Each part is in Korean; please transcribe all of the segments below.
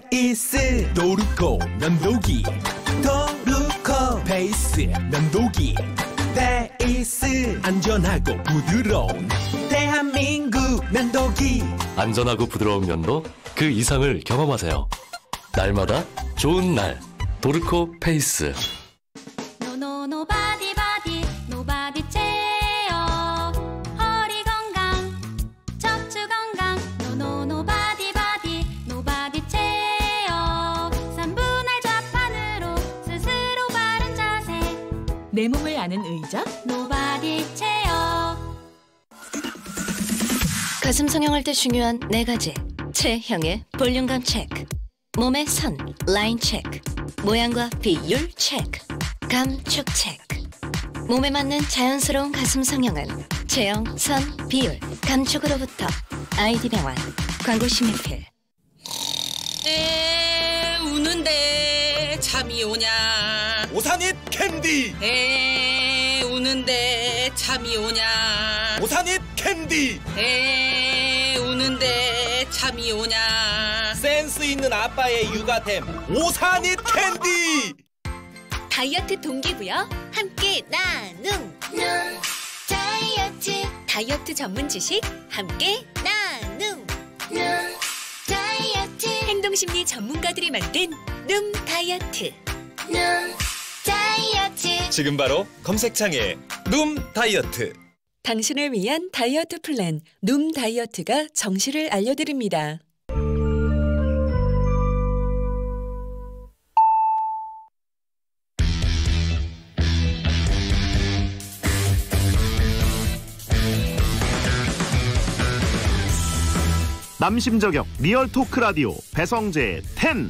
페이스. 도르코 면도기. 도르코 페이스 면도기. 페이스. 안전하고 부드러운. 대한민국 면도기. 안전하고 부드러운 면도? 그 이상을 경험하세요. 날마다 좋은 날. 도르코 페이스. 아는 의자? 노바디 체어 가슴 성형할 때 중요한 네 가지. 체형의 볼륨감 체크. 몸의 선, 라인 체크. 모양과 비율 체크. 감촉 체크. 몸에 맞는 자연스러운 가슴 성형은 체형, 선, 비율, 감촉으로부터 아이디 병원 광고 심의필 애 우는데 잠이 오냐 오산잇 캔디 애 우는데 잠이 오냐? 오산잇 캔디. 애 우는데 잠이 오냐? 센스 있는 아빠의 육아템 오산잇 캔디. 다이어트 동기부여 함께 하는 눔 다이어트. 다이어트 전문 지식 함께 하는 눔 다이어트. 행동심리 전문가들이 만든 눔 다이어트 다이어트 지금 바로 검색창에 눔 다이어트 당신을 위한 다이어트 플랜 눔 다이어트가 정시를 알려드립니다. 남심저격 real talk 라디오 배성재 10.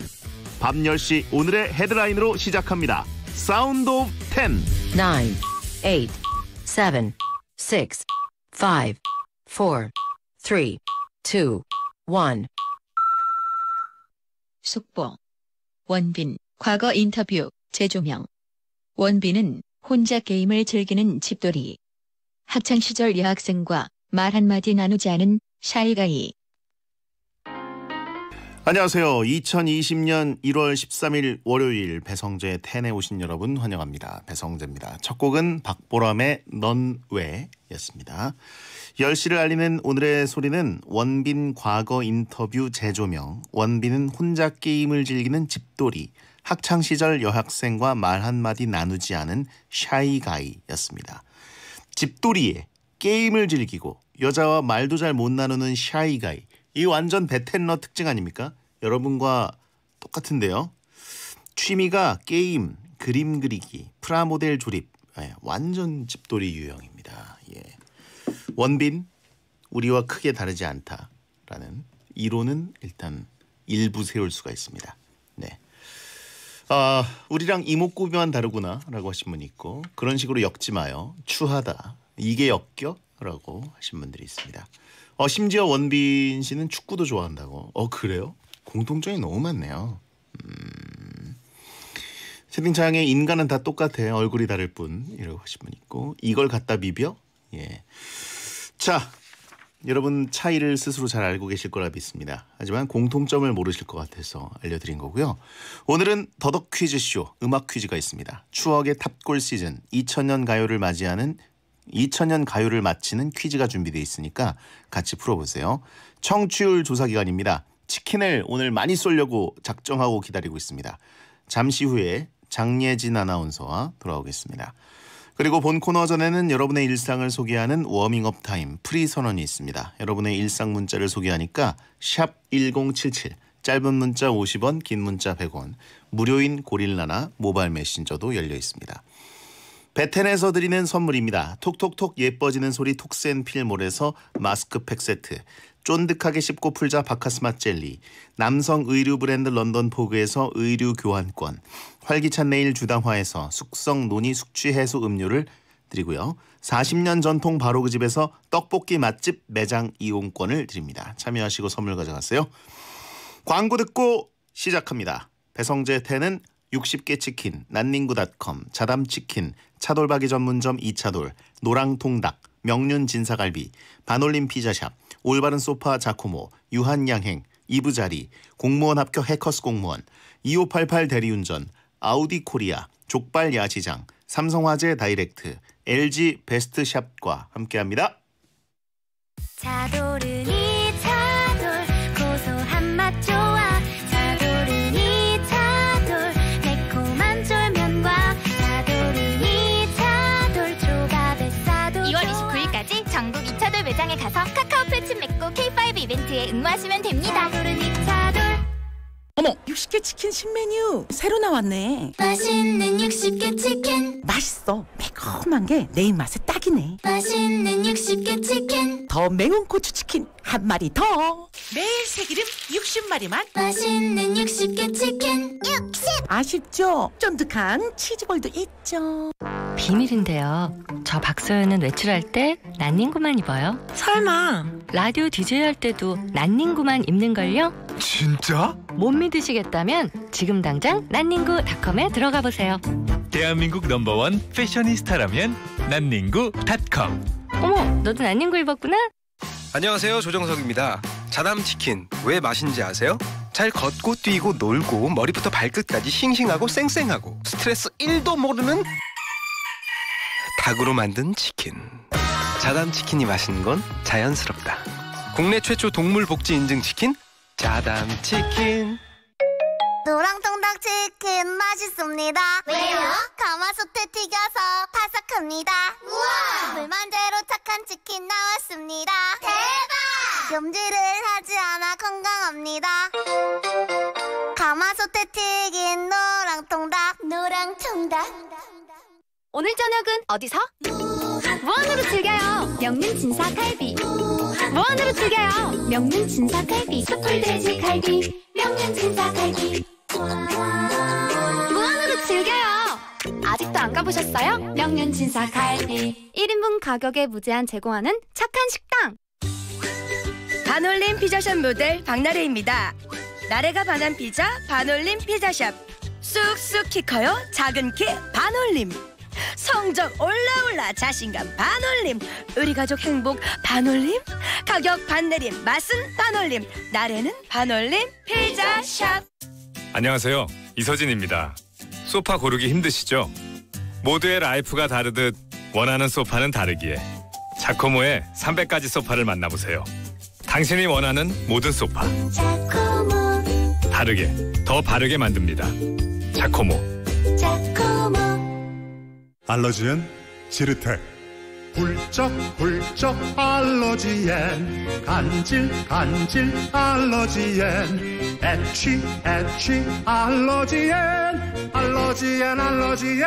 밤 10시 오늘의 헤드라인으로 시작합니다. sound of 10. nine, eight, seven, six, five, four, three, two, one. 속보. 원빈, 과거 인터뷰, 재조명. 원빈은 혼자 게임을 즐기는 집돌이. 학창시절 여학생과 말 한마디 나누지 않은 shy guy. 안녕하세요. 2020년 1월 13일 월요일 배성재 10에 오신 여러분 환영합니다. 배성재입니다. 첫 곡은 박보람의 넌 왜였습니다. 10시를 알리는 오늘의 소리는 원빈 과거 인터뷰 재조명, 원빈은 혼자 게임을 즐기는 집돌이, 학창시절 여학생과 말 한마디 나누지 않은 샤이가이였습니다. 집돌이에 게임을 즐기고 여자와 말도 잘 못 나누는 샤이가이. 이 완전 베텐러 특징 아닙니까? 여러분과 똑같은데요. 취미가 게임, 그림 그리기, 프라모델 조립. 예, 완전 집돌이 유형입니다. 예. 원빈 우리와 크게 다르지 않다라는 이론은 일단 일부 세울 수가 있습니다. 네. 아, 우리랑 이목구비만 다르구나라고 하신 분이 있고 그런 식으로 엮지 마요. 추하다. 이게 엮여 라고 하신 분들이 있습니다. 어, 심지어 원빈 씨는 축구도 좋아한다고. 어, 그래요? 공통점이 너무 많네요. 음. 채팅창에 인간은 다 똑같아. 얼굴이 다를 뿐. 이라고 하신 분 있고. 이걸 갖다 비벼? 예. 자, 여러분 차이를 스스로 잘 알고 계실 거라 믿습니다. 하지만 공통점을 모르실 것 같아서 알려드린 거고요. 오늘은 더덕 퀴즈쇼 음악 퀴즈가 있습니다. 추억의 탑골 시즌 2000년 가요를 맞이하는 2000년 가요를 맞히는 퀴즈가 준비되어 있으니까 같이 풀어보세요. 청취율 조사 기간입니다. 치킨을 오늘 많이 쏠려고 작정하고 기다리고 있습니다. 잠시 후에 장예원 아나운서와 돌아오겠습니다. 그리고 본 코너 전에는 여러분의 일상을 소개하는 워밍업 타임 프리 선언이 있습니다. 여러분의 일상 문자를 소개하니까 샵 1077 짧은 문자 50원 긴 문자 100원 무료인 고릴라나 모바일 메신저도 열려 있습니다. 베텐에서 드리는 선물입니다. 톡톡톡 예뻐지는 소리 톡센필몰에서 마스크팩 세트 쫀득하게 씹고 풀자 바카스마 젤리 남성 의류 브랜드 런던 포그에서 의류 교환권 활기찬 내일 주당화에서 숙성 논이 숙취 해소 음료를 드리고요. 40년 전통 바로 그 집에서 떡볶이 맛집 매장 이용권을 드립니다. 참여하시고 선물 가져가세요. 광고 듣고 시작합니다. 배성재 태는 60계 치킨, 난닝구닷컴, 자담치킨, 차돌박이 전문점 이차돌, 노랑통닭, 명륜 진사갈비, 반올림 피자샵, 올바른 소파 자코모, 유한양행, 이브자리, 공무원 합격 해커스 공무원, 2588 대리운전, 아우디 코리아, 족발 야시장, 삼성화재 다이렉트, LG 베스트샵과 함께합니다. 이벤트에 응모하시면 됩니다. 차돌 어머, 60개 치킨 신메뉴 새로 나왔네. 맛있는 60개 치킨 맛있어. 매콤한 게 내 입맛에 딱이네. 맛있는 60개 치킨 더 매운 고추 치킨 한 마리 더. 매일 새기름 60마리만. 맛있는 60개 치킨 60 아쉽죠? 쫀득한 치즈볼도 있죠. 비밀인데요. 저 박소연은 외출할 때 난닝구만 입어요. 설마 라디오 디제이 할 때도 난닝구만 입는걸요? 진짜? 못 믿으시겠다면 지금 당장 난닝구닷컴에 들어가 보세요. 대한민국 넘버원 패셔니스타라면 난닝구닷컴 어머, 너도 난닝구 입었구나? 안녕하세요 조정석입니다. 자담치킨 왜 맛인지 아세요? 잘 걷고 뛰고 놀고 머리부터 발끝까지 싱싱하고 쌩쌩하고 스트레스 1도 모르는 닭으로 만든 치킨. 자담 치킨이 맛있는 건 자연스럽다. 국내 최초 동물 복지 인증 치킨 자담치킨. 노랑통닭 치킨 맛있습니다. 왜요? 가마솥에 튀겨서 바삭합니다. 우와! 불만제로 착한 치킨 나왔습니다. 대박! 염지를 하지 않아 건강합니다. 가마솥에 튀긴 노랑통닭. 노랑통닭. 오늘 저녁은 어디서? 무한으로 즐겨요. 명륜 진사 갈비. 무한으로 즐겨요. 명륜 진사 갈비. 숯불 돼지 갈비. 명륜 진사 갈비. 무한으로 즐겨요. 아직도 안 가보셨어요? 명륜 진사 갈비. 1인분 가격에 무제한 제공하는 착한 식당. 반올림 피자샵 모델 박나래입니다. 나래가 반한 피자 반올림 피자샵. 쑥쑥 키 커요 작은 키 반올림. 성적 올라올라 자신감 반올림. 우리 가족 행복 반올림. 가격 반내림 맛은 반올림. 나래는 반올림 피자샵. 안녕하세요. 이서진입니다. 소파 고르기 힘드시죠? 모두의 life가 다르듯 원하는 소파는 다르기에 자코모의 300가지 소파를 만나보세요. 당신이 원하는 모든 소파. 다르게, 더 바르게 만듭니다. 자코모. 알러지엔 지르텍 훌쩍훌쩍 알러지엔 간질 간질 알러지엔 애취 애취 알러지엔 알러지엔 알러지엔.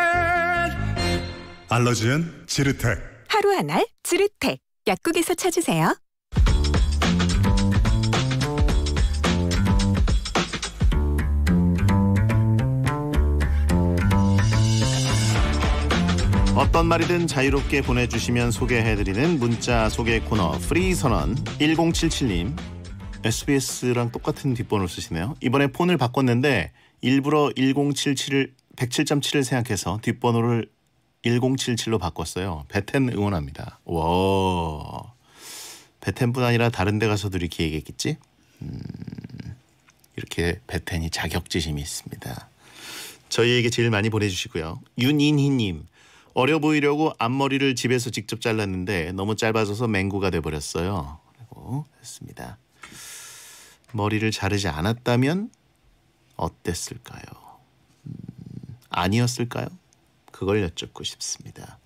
알러지엔 지르텍 하루 한 알 지르텍 약국에서 찾으세요. 어떤 말이든 자유롭게 보내주시면 소개해드리는 문자 소개 코너 프리 선언 1077님 SBS랑 똑같은 뒷번호를 쓰시네요. 이번에 폰을 바꿨는데 일부러 1077을 107.7을 생각해서 뒷번호를 1077로 바꿨어요. 베텐 응원합니다. 와 베텐뿐 아니라 다른 데 가서도 이렇게 얘기했겠지? 음, 이렇게 베텐이 자격지심이 있습니다. 저희에게 제일 많이 보내주시고요. 윤인희님 어려 보이려고 앞머리를 집에서 직접 잘랐는데 너무 짧아져서 맹구가 돼버렸어요. 라고 했습니다. 머리를 자르지 않았다면 어땠을까요? 음, 아니었을까요? 그걸 여쭙고 싶습니다.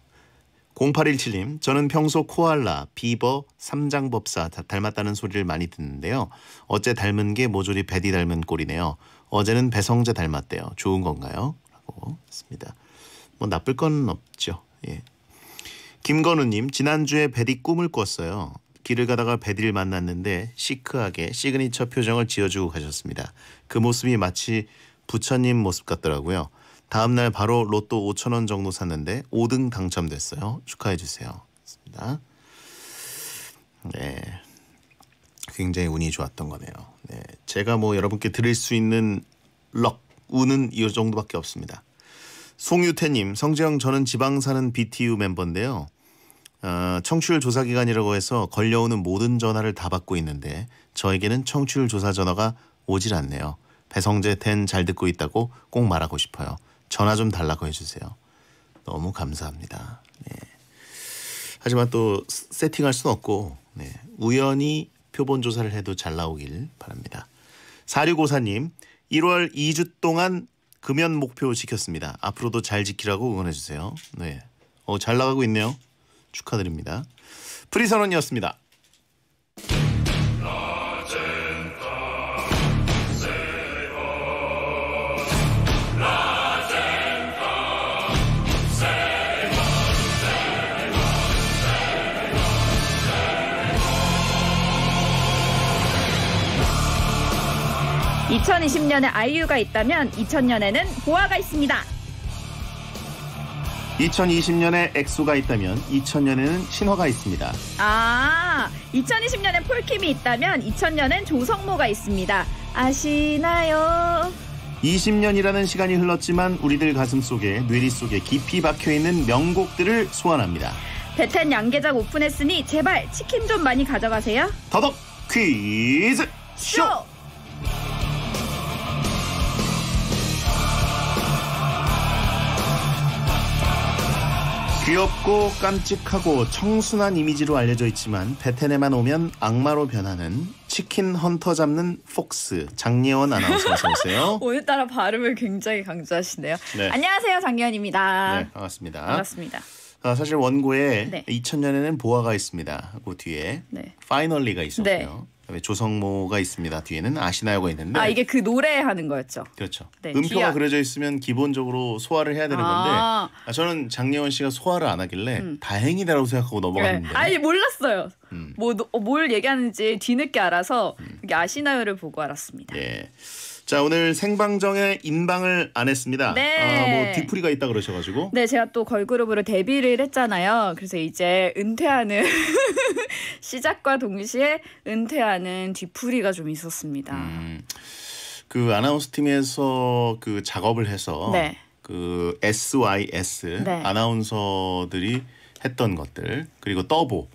0817님, 저는 평소 코알라, 비버, 삼장법사 다 닮았다는 소리를 많이 듣는데요. 어째 닮은 게 모조리 베디 닮은 꼴이네요. 어제는 배성재 닮았대요. 좋은 건가요? 라고 했습니다. 뭐 나쁠 건 없죠. 예. 김건우님 지난주에 베디 꿈을 꿨어요. 길을 가다가 베디를 만났는데 시크하게 시그니처 표정을 지어주고 가셨습니다. 그 모습이 마치 부처님 모습 같더라고요. 다음 날 바로 로또 5천 원 정도 샀는데 5등 당첨됐어요. 축하해 주세요. 습니다 네, 굉장히 운이 좋았던 거네요. 네, 제가 뭐 여러분께 드릴 수 있는 럭 운은 이 정도밖에 없습니다. 송유태님, 성재형 저는 지방 사는 BTU 멤버인데요. 어, 청취율 조사 기간이라고 해서 걸려오는 모든 전화를 다 받고 있는데 저에게는 청취율 조사 전화가 오질 않네요. 배성재 텐 잘 듣고 있다고 꼭 말하고 싶어요. 전화 좀 달라고 해주세요. 너무 감사합니다. 네. 하지만 또 스- 세팅할 수는 없고 네. 우연히 표본 조사를 해도 잘 나오길 바랍니다. 4654님 1월 2주 동안 금연 목표 지켰습니다. 앞으로도 잘 지키라고 응원해 주세요. 네. 어, 잘 나가고 있네요. 축하드립니다. 프리선언이었습니다. 2020년에 아이유가 있다면 2000년에는 보아가 있습니다. 2020년에 엑소가 있다면 2000년에는 신화가 있습니다. 아, 2020년엔 폴킴이 있다면 2000년엔 조성모가 있습니다. 아시나요? 20년이라는 시간이 흘렀지만 우리들 가슴 속에 뇌리 속에 깊이 박혀 있는 명곡들을 소환합니다. 베텐 양계장 오픈했으니 제발 치킨 좀 많이 가져가세요. 더덕 퀴즈 쇼! 귀엽고 깜찍하고 청순한 이미지로 알려져 있지만 베텐에만 오면 악마로 변하는 치킨 헌터 잡는 폭스 장예원 아나운서 어서 오세요. 오늘따라 발음을 굉장히 강조하시네요. 네. 안녕하세요, 장기현입니다. 네, 반갑습니다. 반갑습니다. 아, 사실 원고에 네. 2000년에는 보아가 있습니다. 그 뒤에 네. 파이널리가 있었고요. 네. 그다음에 조성모가 있습니다. 뒤에는 아시나요가 있는데 아, 이게 그 노래 하는 거였죠. 그렇죠. 네, 음표가 뒤에- 그려져 있으면 기본적으로 소화를 해야 되는 건데 아. 아, 저는 장예원 씨가 소화를 안 하길래 음. 다행이다라고 생각하고 네. 넘어갔는데 아니 몰랐어요. 음. 뭐뭘 얘기하는지 뒤늦게 알아서 이게 아시나요를 보고 알았습니다. 예. 자 오늘 생방정에 인방을 안 했습니다. 네. 아, 뭐 뒤풀이가 있다 그러셔가지고 네, 제가 또 걸그룹으로 데뷔를 했잖아요. 그래서 이제 은퇴하는 시작과 동시에 은퇴하는 뒤풀이가 좀 있었습니다. 음. 그 아나운서 팀에서 그 작업을 해서 네. 그 SYS 네. 아나운서들이 했던 것들 그리고 떠보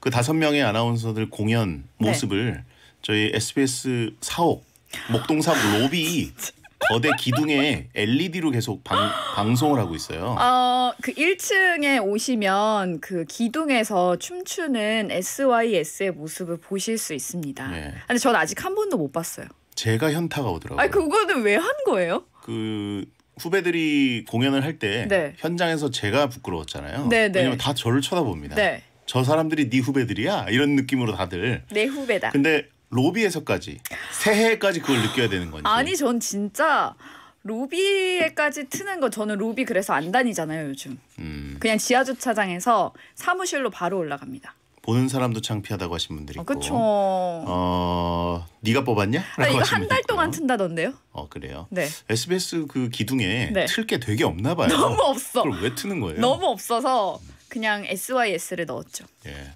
그 다섯 명의 아나운서들 공연 네. 모습을 저희 SBS 사옥 목동사옥 로비 거대 기둥에 LED로 계속 방, 방송을 하고 있어요. 어, 그 1층에 오시면 그 기둥에서 춤추는 SYS의 모습을 보실 수 있습니다. 네. 근데 전 아직 한 번도 못 봤어요. 제가 현타가 오더라고요. 아니 그거는 왜 한 거예요? 그 후배들이 공연을 할때 네. 현장에서 제가 부끄러웠잖아요. 네, 네. 왜냐면 다 저를 쳐다봅니다. 네. 저 사람들이 네 후배들이야 이런 느낌으로 다들. 내 후배다. 근데 로비에서까지 새해까지 그걸 느껴야 되는 건지. 아니 전 진짜 로비에까지 트는 거 저는 로비 그래서 안 다니잖아요 요즘. 음, 그냥 지하 주차장에서 사무실로 바로 올라갑니다. 보는 사람도 창피하다고 하신 분들이 어, 있고. 그쵸. 어, 네가 뽑았냐? 아, 이거 한 달. 동안 튼다던데요? 어 그래요. 네. SBS 그 기둥에 네. 틀게 되게 없나 봐요. 너무 없어. 그걸 왜 트는 거예요? 너무 없어서 그냥 SYS를 넣었죠. 예.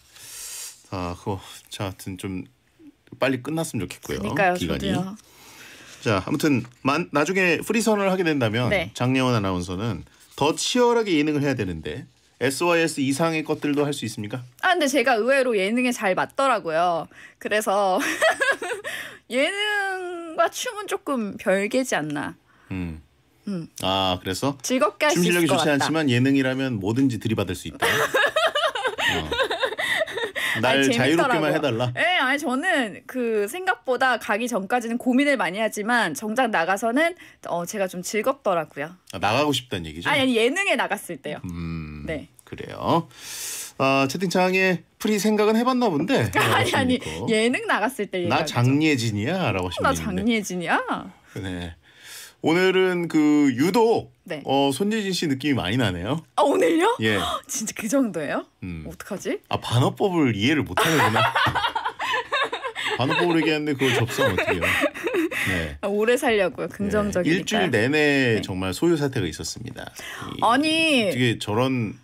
아, 그거 자, 하여튼 좀 빨리 끝났으면 좋겠고요. 그러니까요, 기간이. 저도요. 자, 아무튼 만, 나중에 프리선을 하게 된다면 네. 장예원 아나운서는 더 치열하게 예능을 해야 되는데 SYS 이상의 것들도 할 수 있습니까? 아 근데 제가 의외로 예능에 잘 맞더라고요. 그래서 예능과 춤은 조금 별개지 않나. 음. 음. 아, 그래서 즐겁게 할수춤 있을 실력이 것 좋지 같다. 않지만 예능이라면 뭐든지 들이받을 수 있다. 어. 날 아니, 자유롭게만. 해달라. 네, 아니 저는 그 생각보다 가기 전까지는 고민을 많이 하지만 정작 나가서는 어 제가 좀 즐겁더라고요. 아, 나가고 싶다는 얘기죠? 아니, 아니 예능에 나갔을 때요. 음, 네. 그래요. 어, 채팅창에 프리 생각은 해봤나 본데. 아니 아니. 예능 나갔을 때 나. 장예진이야라고 하시는 나. 장예진이야. 네. 오늘은 그 유독 네. 어, 손예진 씨 느낌이 많이 나네요. 아 오늘요? 예. 진짜 그 정도예요? 음. 어떡하지? 아 반어법을 이해를 못하는구나. 반어법을 얘기하는데 그걸 접수하면 어떡해요. 네. 아, 오래 살려고요. 긍정적이니까. 일주일 내내 정말 소요 사태가 있었습니다. 이- 아니 어떻게 저런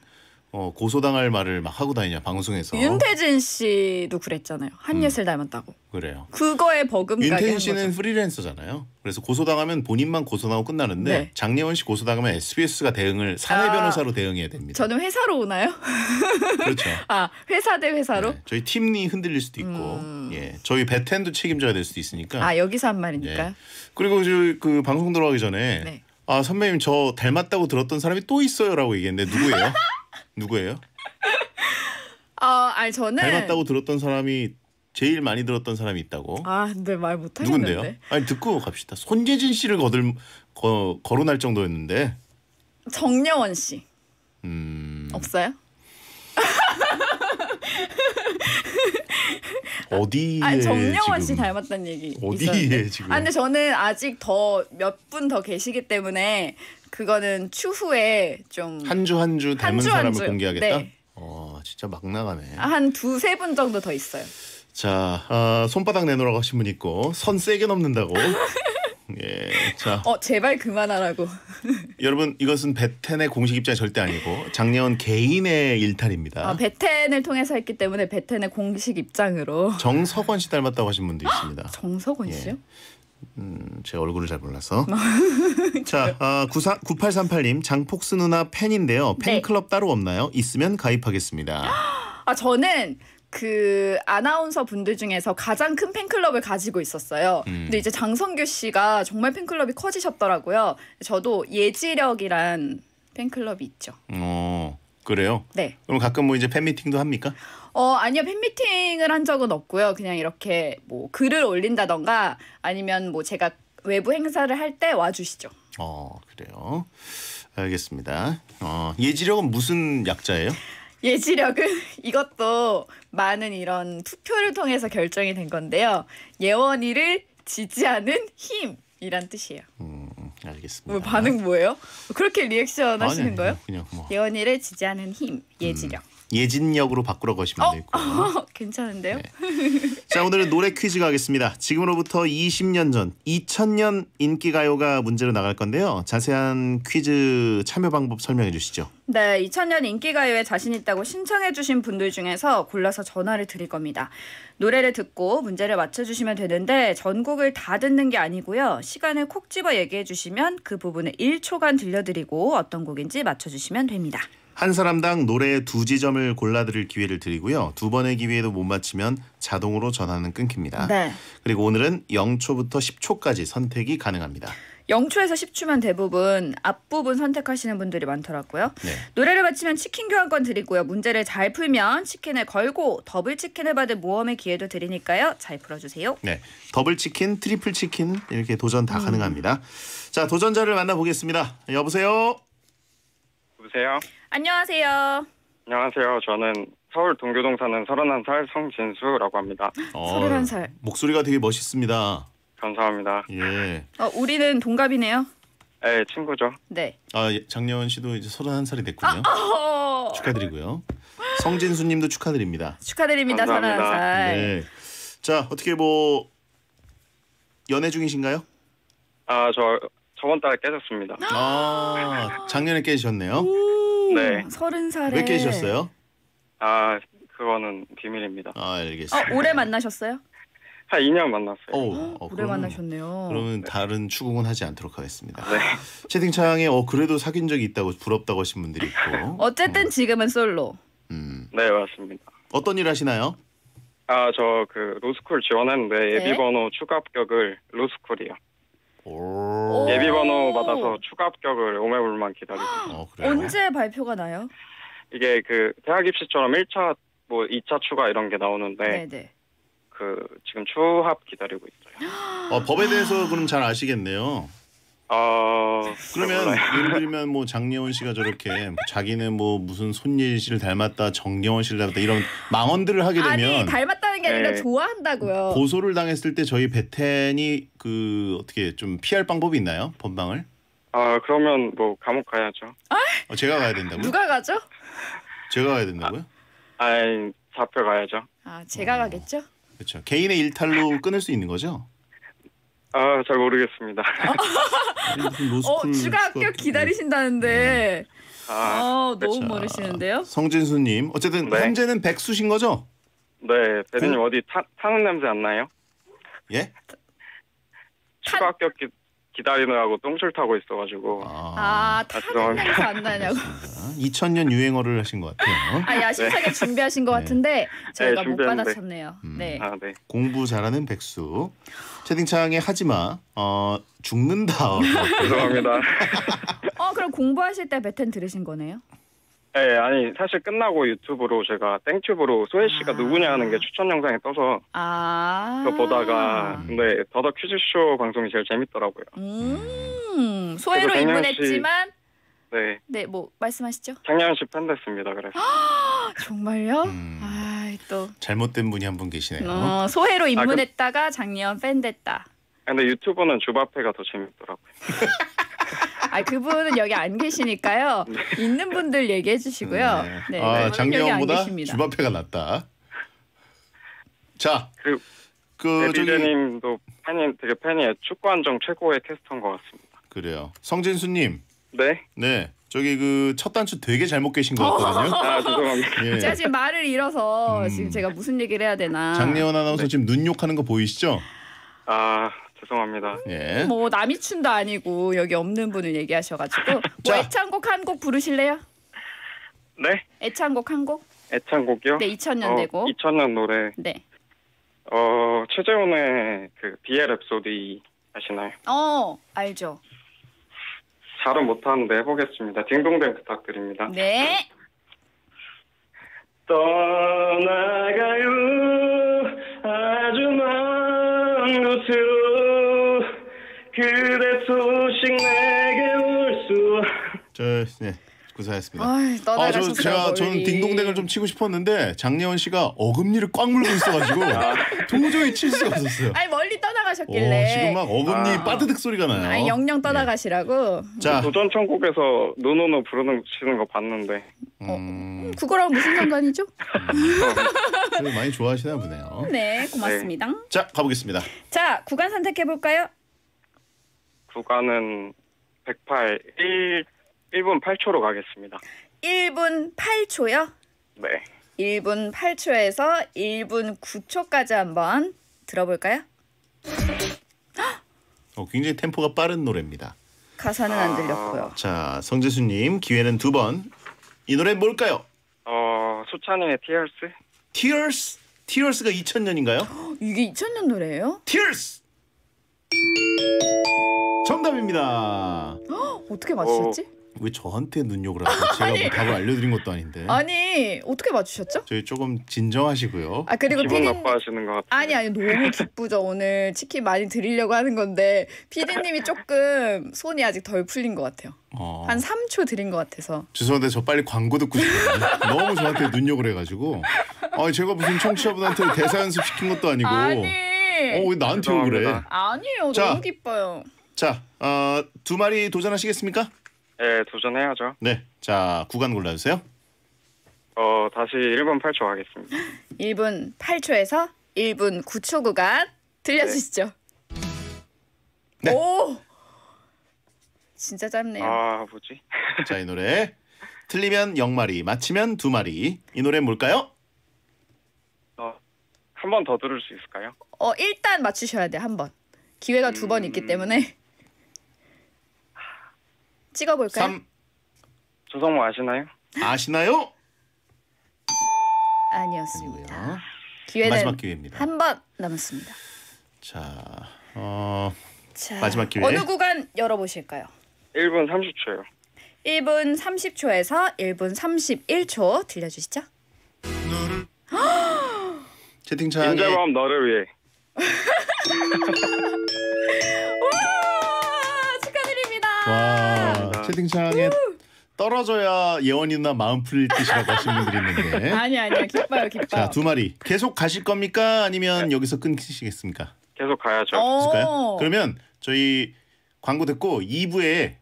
어, 고소당할 말을 막 하고 다니냐 방송에서 윤태진 씨도 그랬잖아요. 한예슬 닮았다고. 그래요. 그거에 버금가게 한 윤태진 거죠. 씨는 프리랜서잖아요. 그래서 고소당하면 본인만 고소당하고 끝나는데 네. 장례원 씨 고소당하면 SBS가 대응을 사내 아. 변호사로 대응해야 됩니다. 저는 회사로 오나요? 그렇죠. 아 회사 대 회사로? 저희 팀이 흔들릴 수도 있고, 예, 저희 배텐도 책임져야 될 수도 있으니까. 음. 아 여기서 한 말이니까. 예. 그리고 저 그 방송 들어가기 전에 네. 아 선배님 저 닮았다고 들었던 사람이 또 있어요라고 얘기했는데 누구예요? 누구예요? 아 아니 저는 닮았다고 들었던 사람이 제일 많이 들었던 사람이 있다고. 아 근데 말 못하겠는데. 누군데요? 아니 듣고 갑시다. 손재진 씨를 거들 거, 거론할 정도였는데 정려원 씨 음, 없어요? 어디에 아니 정려원 씨 닮았다는 얘기 어디에 있었는데. 지금? 아 근데 저는 아직 더 몇 분 더 계시기 때문에 그거는 추후에 좀 한 주 한 주 닮은 한 주, 한 사람을 주. 공개하겠다. 네. 어 진짜 막 나가네. 한 두세 분 정도 더 있어요. 자 아, 손바닥 내놓으라고 하신 분 있고 선 세게 넘는다고. 예. 자 어 제발 그만하라고. 여러분 이것은 베텐의 공식 입장이 절대 아니고 장례원 개인의 일탈입니다. 아, 베텐을 통해서 했기 때문에 베텐의 공식 입장으로 정석원 씨 닮았다고 하신 분도 있습니다. 정석원 씨요? 음, 제 얼굴을 잘 몰라서. 자, 아, 94, 9838님 장폭스 누나 팬인데요. 네. 팬클럽 따로 없나요? 있으면 가입하겠습니다. 아 저는 그 아나운서 분들 중에서 가장 큰 팬클럽을 가지고 있었어요. 음. 근데 이제 장성규 씨가 정말 팬클럽이 커지셨더라고요. 저도 예지력이란 팬클럽이 있죠. 어, 그래요? 네. 그럼 가끔 뭐 이제 팬미팅도 합니까? 어 아니요 팬미팅을 한 적은 없고요. 그냥 이렇게 뭐 글을 올린다던가 아니면 뭐 제가 외부 행사를 할 때 와주시죠. 어, 그래요. 알겠습니다. 어, 예지력은 무슨 약자예요? 예지력은 이것도 많은 이런 투표를 통해서 결정이 된 건데요. 예원이를 지지하는 힘이란 뜻이에요. 알겠습니다. 뭐 반응 뭐예요? 그렇게 리액션 아니, 하시는 아니, 거예요? 그냥 뭐 예원이를 지지하는 힘, 예지력. 예진역으로 하시면 되고. 어, 괜찮은데요? 자 오늘은 노래 퀴즈 가겠습니다. 지금으로부터 20년 전 2000년 인기 가요가 문제로 나갈 건데요. 자세한 퀴즈 참여 방법 설명해 주시죠. 네, 2000년 인기가요에 자신 있다고 신청해 주신 분들 중에서 골라서 전화를 드릴 겁니다. 노래를 듣고 문제를 맞춰주시면 되는데 전곡을 다 듣는 게 아니고요. 시간을 콕 집어 얘기해 주시면 그 부분을 1초간 들려드리고 어떤 곡인지 맞춰주시면 됩니다. 한 사람당 노래 두 지점을 골라드릴 기회를 드리고요. 두 번의 기회도 못 맞히면 자동으로 전화는 끊깁니다. 네. 그리고 오늘은 0초부터 10초까지 선택이 가능합니다. 0초에서 10초면 대부분 앞부분 선택하시는 분들이 많더라고요. 네. 노래를 맞히면 치킨 교환권 드리고요. 문제를 잘 풀면 치킨을 걸고 더블 치킨을 받을 모험의 기회도 드리니까요. 잘 풀어주세요. 네, 더블 치킨, 트리플 치킨 이렇게 도전 음. 다 가능합니다. 자 도전자를 만나보겠습니다. 여보세요. 여보세요. 안녕하세요. 안녕하세요. 저는 서울 동교동 사는 31살 성진수라고 합니다. 어, 31살. 목소리가 되게 멋있습니다. 감사합니다. 예. 어, 우리는 동갑이네요. 네, 친구죠. 네. 아 예, 장려원 씨도 이제 31살이 됐군요. 어, 축하드리고요. 성진수 님도 축하드립니다. 축하드립니다. 감사합니다. 31살. 네. 자 어떻게 뭐 연애 중이신가요? 아, 저 저번 달에 깨졌습니다. 아 작년에 깨지셨네요. 네. 30살에. 왜 깨지셨어요? 아, 그거는 비밀입니다. 아 어, 알겠습니다. 올해 만나셨어요? 한 2년 만났어요. 오, 어, 올해 그러면- 만나셨네요. 그러면 다른 추궁은 하지 않도록 하겠습니다. 네. 채팅창에 어 그래도 사귄 적이 있다고 부럽다고 하신 분들이 있고 어쨌든 지금은 솔로. 네, 맞습니다. 어떤 일 하시나요? 아, 저 그 로스쿨 지원했는데 네. 예비 번호 추가 합격을 로스쿨이요. 오. 예비 번호 받아서 추가 합격을 오매불만 기다리고 있어요. 언제 발표가 나요? 이게 그 대학 입시처럼 1차 뭐 2차 추가 이런 게 나오는데 네네. 그 지금 추합 기다리고 있어요. 어, 법에 대해서 그럼 잘 아시겠네요. 어 그러면 예를 들면 뭐 장예원 씨가 저렇게 뭐 자기는 뭐 무슨 손예진 씨를 닮았다, 정경원 씨를 닮았다 이런 망언들을 하게 되면 아니 닮았다는 게 아니라 네. 좋아한다고요. 고소를 당했을 때 저희 베텐이 그 어떻게 좀 피할 방법이 있나요? 법망을? 아 그러면 뭐 감옥 가야죠. 어, 제가 가야 된다고요? 누가 가죠? 제가 가야 된다고요? 아이 잡혀 가야죠. 아 제가 가겠죠? 그렇죠. 개인의 일탈로 끊을 수 있는 거죠? 아 잘 모르겠습니다. 어 추가 합격 기다리신다는데 아 어, 너무 자, 모르시는데요? 성진수님 어쨌든 네. 현재는 백수신 거죠? 네, 배드님 어디 타, 타는 냄새 안 나요? 예? 추가 합격 기, 기다리느라고 똥줄 타고 있어가지고. 아, 타는 죄송합니다. 냄새 안 나냐고. 2000년 유행어를 하신 것 같아요. 아, 야심차게 준비하신 것 같은데 저희가 네, 못 준비했는데. 받아쳤네요. 네. 아, 네. 공부 잘하는 백수. 채팅창에 하지마 어 죽는다. 죄송합니다. 어, 그럼 공부하실 때 베텐 들으신 거네요? 네, 아니 사실 끝나고 유튜브로 제가 땡튜브로 소혜 씨가 누구냐 하는 게 추천 영상에 떠서 아. 그거 보다가 근데 더더 퀴즈쇼 방송이 제일 재밌더라고요. 음, 그래서 작년 입문했지만 네, 네, 뭐 말씀하시죠? 작년 씨팬 됐습니다. 그래서 정말요? 음. 아, 또 잘못된 분이 한 분 계시네요. 어, 소해로 그- 입문했다가 작년 팬 됐다. 근데 유튜브는 주바페가 더 재밌더라고요. 아, 그분은 여기 안 계시니까요. 있는 분들 얘기해 주시고요. 네, 아, 여기 안 장려원보다 계십니다. 주바페가 낫다. 자, 그, 그 저기 데뷔제님도 팬이 되게 팬이에요. 축구 한정 최고의 캐스터인 것 같습니다. 그래요. 성진수님. 네. 네. 저기 그 첫 단추 되게 잘못 깨신 것 같거든요. 아 죄송합니다. 예. 제가 지금 말을 잃어서 음. 지금 제가 무슨 얘기를 해야 되나. 장례원 아나운서 지금 눈 욕하는 거 보이시죠? 아 죄송합니다. 예. 뭐 남이춘도 아니고 여기 없는 분을 얘기하셔가지고 뭐 애창곡 한 곡 부르실래요? 네. 애창곡 한 곡? 애창곡이요? 네, 2000년 되고. 2000년 노래. 네. 어 최재훈의 그 비엘 랩소디 아시나요? 어 알죠. 잘은 못하는데 해보겠습니다. 딩동댕 부탁드립니다. 네. 떠나가요 아주 먼 곳으로 그대 소식 내게 올수 저 네. 구사했습니다. 아이, 아, 떠나가셨어요, 저 제가 저는. 딩동댕을 좀 치고 싶었는데 장례원 씨가 어금니를 꽉 물고 있어가지고 도저히 칠 수가 없었어요. 아니 멀리 오, 떠나가셨길래. 지금 막 어금니 빠드득 소리가 나요. 아니 영영 떠나가시라고. 자. 도전 천국에서 노노노 부르는 치는 거 봤는데 음, 그거랑 무슨 상관이죠? 그래도 많이 좋아하시나 보네요. 네, 고맙습니다. 자 가보겠습니다. 자, 구간 선택해 볼까요? 구간은 108 1 1분 8초로 가겠습니다. 1분 8초요. 네. 1분 8초에서 1분 9초까지 한번 들어볼까요? 어, 굉장히 템포가 빠른 노래입니다. 가사는 안 들렸고요. 자 성재수님 기회는 두 번. 이 노래 뭘까요? 어 수찬이의 Tears. Tears. Tears가 2000년인가요? 이게 2000년 노래예요? Tears. 정답입니다. 어떻게 맞추셨지? 왜 저한테 눈욕을 하세요? 제가 아니. 뭐 답을 알려드린 것도 아닌데. 아니, 어떻게 맞추셨죠? 저희 조금 진정하시고요. 아, 그리고 기분 피디님- 나빠하시는 것 같아요. 아니 아니 너무 기쁘죠 오늘 치킨 많이 드리려고 하는 건데 피디님이 조금 손이 아직 덜 풀린 것 같아요 어, 한 3초 드린 것 같아서 죄송한데 저 빨리 광고 듣고 싶어요. 너무 저한테 눈욕을 해가지고. 아 제가 무슨 청취자분한테 대사 연습 시킨 것도 아니고. 아니 어왜 나한테 욕을 해? 아니에요 자. 너무 기뻐요 자, 어, 두 마리 도전하시겠습니까? 네, 도전해야죠. 네. 자, 구간 골라 주세요. 어 다시 1분 8초 가겠습니다. 1분 8초에서 1분 9초 구간 들려주시죠 네. 오 진짜 짧네요 아 뭐지? 자, 이 노래. 틀리면 0마리, 맞히면 2마리. 이 노래 뭘까요? 어, 한 번 더 들을 수 있을까요? 어 일단 맞추셔야 돼한번 기회가 두번 있기 때문에 찍어볼까요? 3 조성모 아시나요? 아시나요? 아니었습니다 어? 기회는 마지막 기회입니다. 한 번 남았습니다. 자, 어, 자, 마지막 기회. 어느 구간 열어보실까요? 1분 30초요. 1분 30초에서 1분 31초 들려주시죠. 채팅창에 임재범 너를 위해. 와 축하드립니다. 와, 채팅창에 떨어져야 예원이 누나 마음 풀릴 듯이라고 하신 분들이 있는데. 아니 아니요 기뻐요 기뻐요. 자, 두 마리. 계속 가실 겁니까? 아니면 여기서 끊으시겠습니까? 계속 가야죠. 있을까요? 그러면 저희 광고 듣고 2부에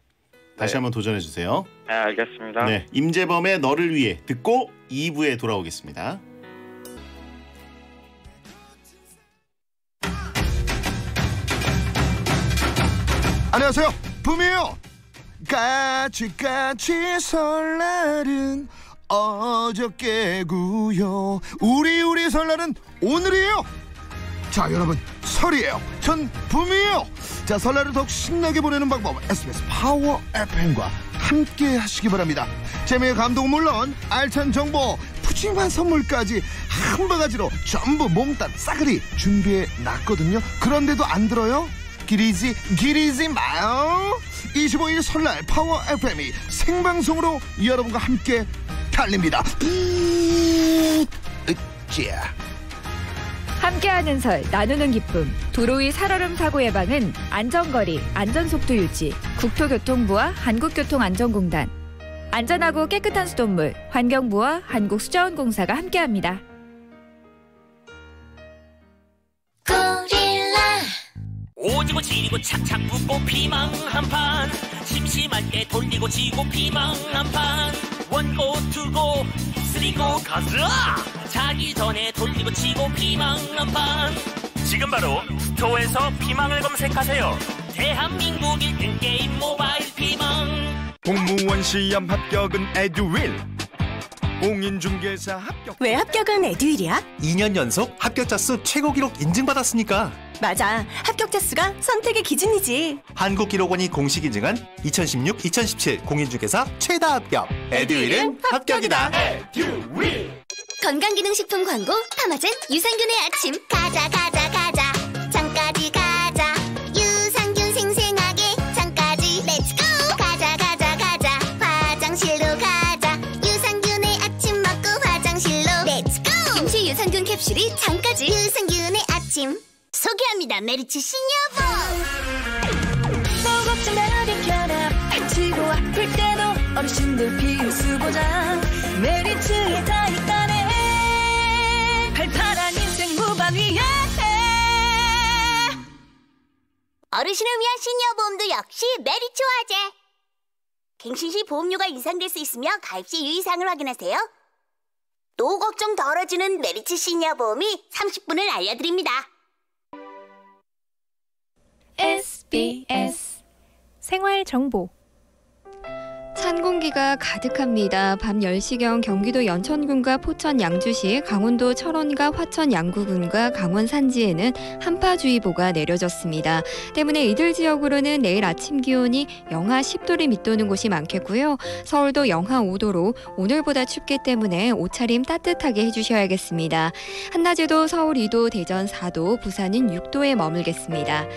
다시 한번 도전해 주세요. 네, 알겠습니다. 네, 임재범의 너를 위해 듣고 2부에 돌아오겠습니다. 안녕하세요. 붐이에요. 까치까치 설날은 어저께고요. 우리 우리 설날은 오늘이에요. 자 여러분 설이에요. 전 붐이에요. 자 설날을 더욱 신나게 보내는 방법 SBS 파워 FM과 함께 하시기 바랍니다. 재미의 감동 물론 알찬 정보 푸짐한 선물까지 한 바가지로 전부 몽땅 싸그리 준비해 놨거든요. 그런데도 안 들어요? 그러지 그러지 마요 25일 설날 파워 FM이 생방송으로 여러분과 함께 달립니다 으쌰 함께하는 설 나누는 기쁨 도로 위 살얼음 사고 예방은 안전거리 안전속도 유지 국토교통부와 한국교통안전공단 안전하고 깨끗한 수돗물 환경부와 한국수자원공사가 함께합니다. 오지고 지리고 착착 붙고 피망 한판. 심심할 때 돌리고 치고 피망 한판. 원고 투고 쓰리고 가즈아! 자기 전에 돌리고 치고 피망 한판. 지금 바로 스토어에서 피망을 검색하세요. 대한민국 1등 게임 모바일 피망. 공무원 시험 합격은 에듀윌 공인중개사 합격. 왜 합격은 에듀윌이야? 2년 연속 합격자 수 최고 기록 인증받았으니까. 맞아. 합격자 수가 선택의 기준이지. 한국기록원이 공식 인증한 2016-2017 공인중개사 최다 합격. 에듀윌은 합격이다. 건강기능식품 광고 파마젠 유산균의 아침. 가자 가자 장까지. 유산균의 아침. 소개합니다 메리츠 신여보 너 걱정 말이 편하 다치고 아플 때도 어르신들 필수 보장 메리츠에 다 있다네. 발랄한 인생 무반 위에 어르신을 위한 신여보험도 역시 메리츠 화재 갱신 시 보험료가 인상될 수 있으며 가입 시 유의사항을 확인하세요 노 걱정 덜어주는 메리츠 신여보험이 30분을 알려드립니다. SBS 생활 정보 찬 공기가 가득합니다. 밤 10시경 경기도 연천군과 포천 양주시, 강원도 철원과 화천 양구군과 강원 산지에는 한파주의보가 내려졌습니다. 때문에 이들 지역으로는 내일 아침 기온이 영하 10도를 밑도는 곳이 많겠고요. 서울도 영하 5도로 오늘보다 춥기 때문에 옷차림 따뜻하게 해주셔야겠습니다. 한낮에도 서울 2도, 대전 4도, 부산은 6도에 머물겠습니다.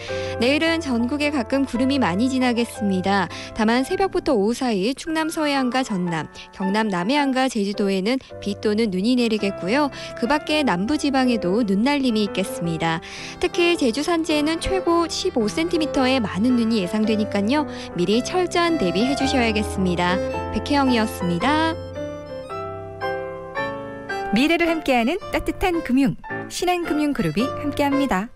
내일은 전국에 가끔 구름이 많이 지나겠습니다. 다만 새벽부터 오후 사이 충남 서해안과 전남, 경남 남해안과 제주도에는 비 또는 눈이 내리겠고요. 그 밖에 남부 지방에도 눈날림이 있겠습니다. 특히 제주 산지에는 최고 15cm의 많은 눈이 예상되니까요. 미리 철저한 대비해 주셔야겠습니다. 백혜영이었습니다. 미래를 함께하는 따뜻한 금융 신한금융그룹이 함께합니다.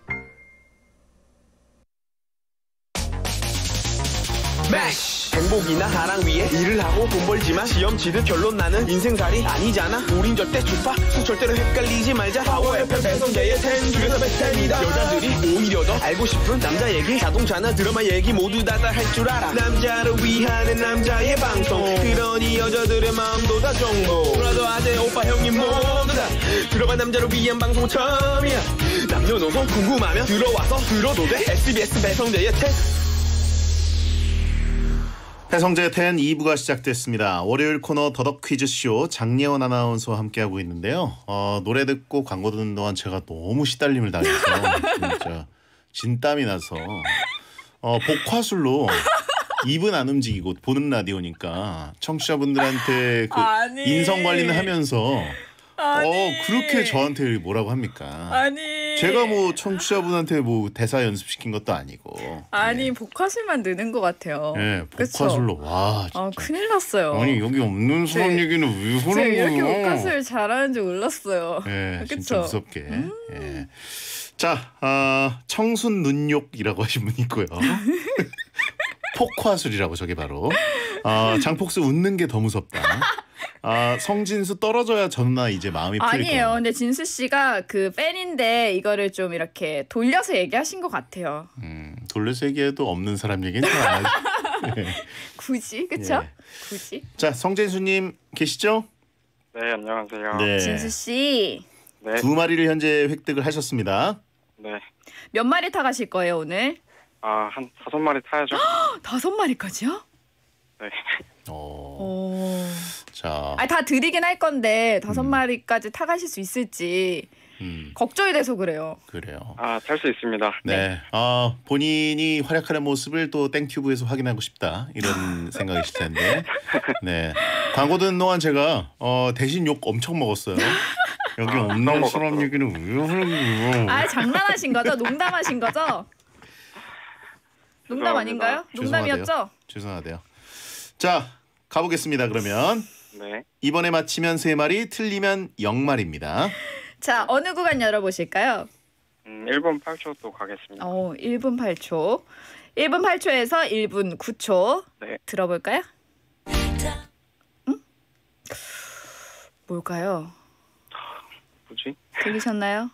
맥 행복이나 사랑 위해 일을 하고 돈 벌지만 시험 치듯 결론 나는 인생살이 아니잖아. 우린 절대 주파 속 절대로 헷갈리지 말자. 파워 FM 배성재의 텐 중에서 베스트입니다. 여자들이 오히려 더 알고 싶은 남자 얘기 자동차나 드라마 얘기 모두 다 다 할 줄 알아. 남자를 위한 남자의 방송. 그러니 여자들의 마음도 다 정보. brother 아재 오빠 형님 모두 다 들어봐 남자를 위한 방송 처음이야. 남녀노소 궁금하면 들어와서 들어도 돼. SBS 배성재의 텐 해성재 텐 2부가 시작됐습니다. 월요일 코너 더덕 퀴즈쇼 장예원 아나운서와 함께하고 있는데요. 어, 노래 듣고 광고 듣는 동안 제가 너무 시달림을 당해서 진짜 진땀이 나서 어, 복화술로 입은 안 움직이고 보는 라디오니까 청취자분들한테 그. 인성 관리는 하면서 아니. 어 그렇게 저한테 뭐라고 합니까? 아니. 제가 뭐 청취자분한테 뭐 대사 연습시킨 것도 아니고. 아니 복화술만 느는 것 같아요. 예, 그쵸? 복화술로 와. 아 큰일 났어요. 아니 여기 없는 사람 제- 얘기는 왜 하는 이렇게 거예요? 복화술 잘하는 줄 몰랐어요. 예, 진짜 그쵸? 음. 무섭게. 예. 자, 아, 청순 눈욕이라고 하신 분 있고요. 폭화술이라고 저게 바로. 아, 장폭수 웃는 게 더 무섭다. 아, 성진수 떨어져야 전나 이제 마음이 풀릴 아니에요. 거야. 근데 진수 씨가 그 팬인데 이거를 좀 이렇게 돌려서 얘기하신 것 같아요. 돌려서 얘기해도 없는 사람 얘기는 잘안 하지. 굳이 그쵸? 예. 굳이. 자, 성재수님 계시죠? 네, 안녕하세요. 네. 진수 씨. 네. 두 마리를 현재 획득을 하셨습니다. 네. 몇 마리 타 가실 거예요 오늘? 아, 한 다섯 마리 타야죠. 다섯 마리까지요? 네. 오. 자, 아니 다 드리긴 할 건데 다섯 마리까지 타 가실 수 있을지 음, 걱정이 돼서 그래요. 그래요. 아, 탈 수 있습니다. 네. 아, 본인이 활약하는 모습을 또 땡튜브에서 확인하고 싶다. 이런 생각이실 텐데. 네. 광고 듣는 동안 제가 어, 대신 욕 엄청 먹었어요. 여기 없는 사람 얘기는 왜 하는 거야? 아 장난하신 거죠? 농담하신 거죠? 농담 아닌가요? 농담이었죠? 죄송하대요. 자, 가보겠습니다. 그러면 네. 이번에 맞히면 세 마리, 틀리면 영 마리입니다. 자 어느 구간 열어보실까요? 음, 1분 8초 또 가겠습니다. 어 1분 8초. 1분 8초에서 1분 9초 네. 들어볼까요? 응? 뭘까요? 뭐지? 들리셨나요?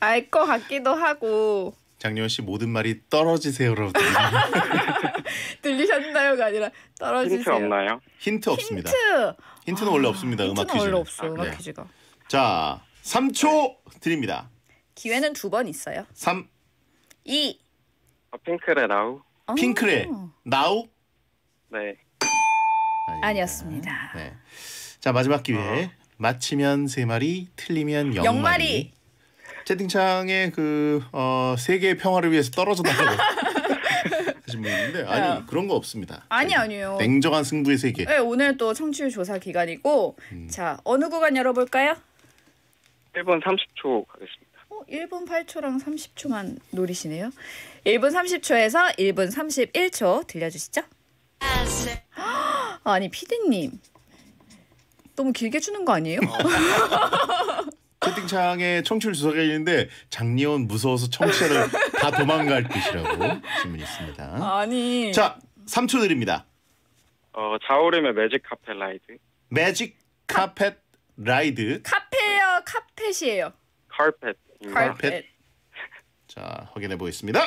알 것 같기도 하고 장려원 씨 모든 말이 떨어지세요라고 들리네요. 들리셨나요가 아니라 떨어지세요. 힌트 없나요? 힌트 없습니다. 힌트. 힌트는 원래 없습니다. 음악 힌트는 퀴즈. 원래 없어요. 음악 퀴즈가. 자, 3초 드립니다. 기회는 두 번 있어요. 3 2 아, 핑크의 라우. 핑크의 나우 네. 아니었습니다. 네. 자, 마지막 기회. 맞히면 세 마리, 틀리면 영, 영 마리. 마리. 채팅창에 그 어, 세계의 평화를 위해서 떨어져 달라고 하신 분 있는데 아니 네. 그런 거 없습니다. 아니 아니요. 냉정한 승부의 세계. 네, 오늘 또 청취율 조사 기간이고 음. 자 어느 구간 열어볼까요? 1분 30초 가겠습니다. 어, 1분 8초랑 30초만 노리시네요. 1분 30초에서 1분 31초 들려주시죠. 아니 피디님 너무 길게 주는 거 아니에요? 채팅창에 청취율 조사가 있는데 장예원 무서워서 청취자를 다 도망갈 듯이라고 질문이 있습니다. 아니 자, 3초 드립니다. 어, 자우림의 매직 카페 Ride. Magic Carpet Ride. 카페요 카펫이에요. 카펫입니다. 카펫. 자, 확인해 보겠습니다.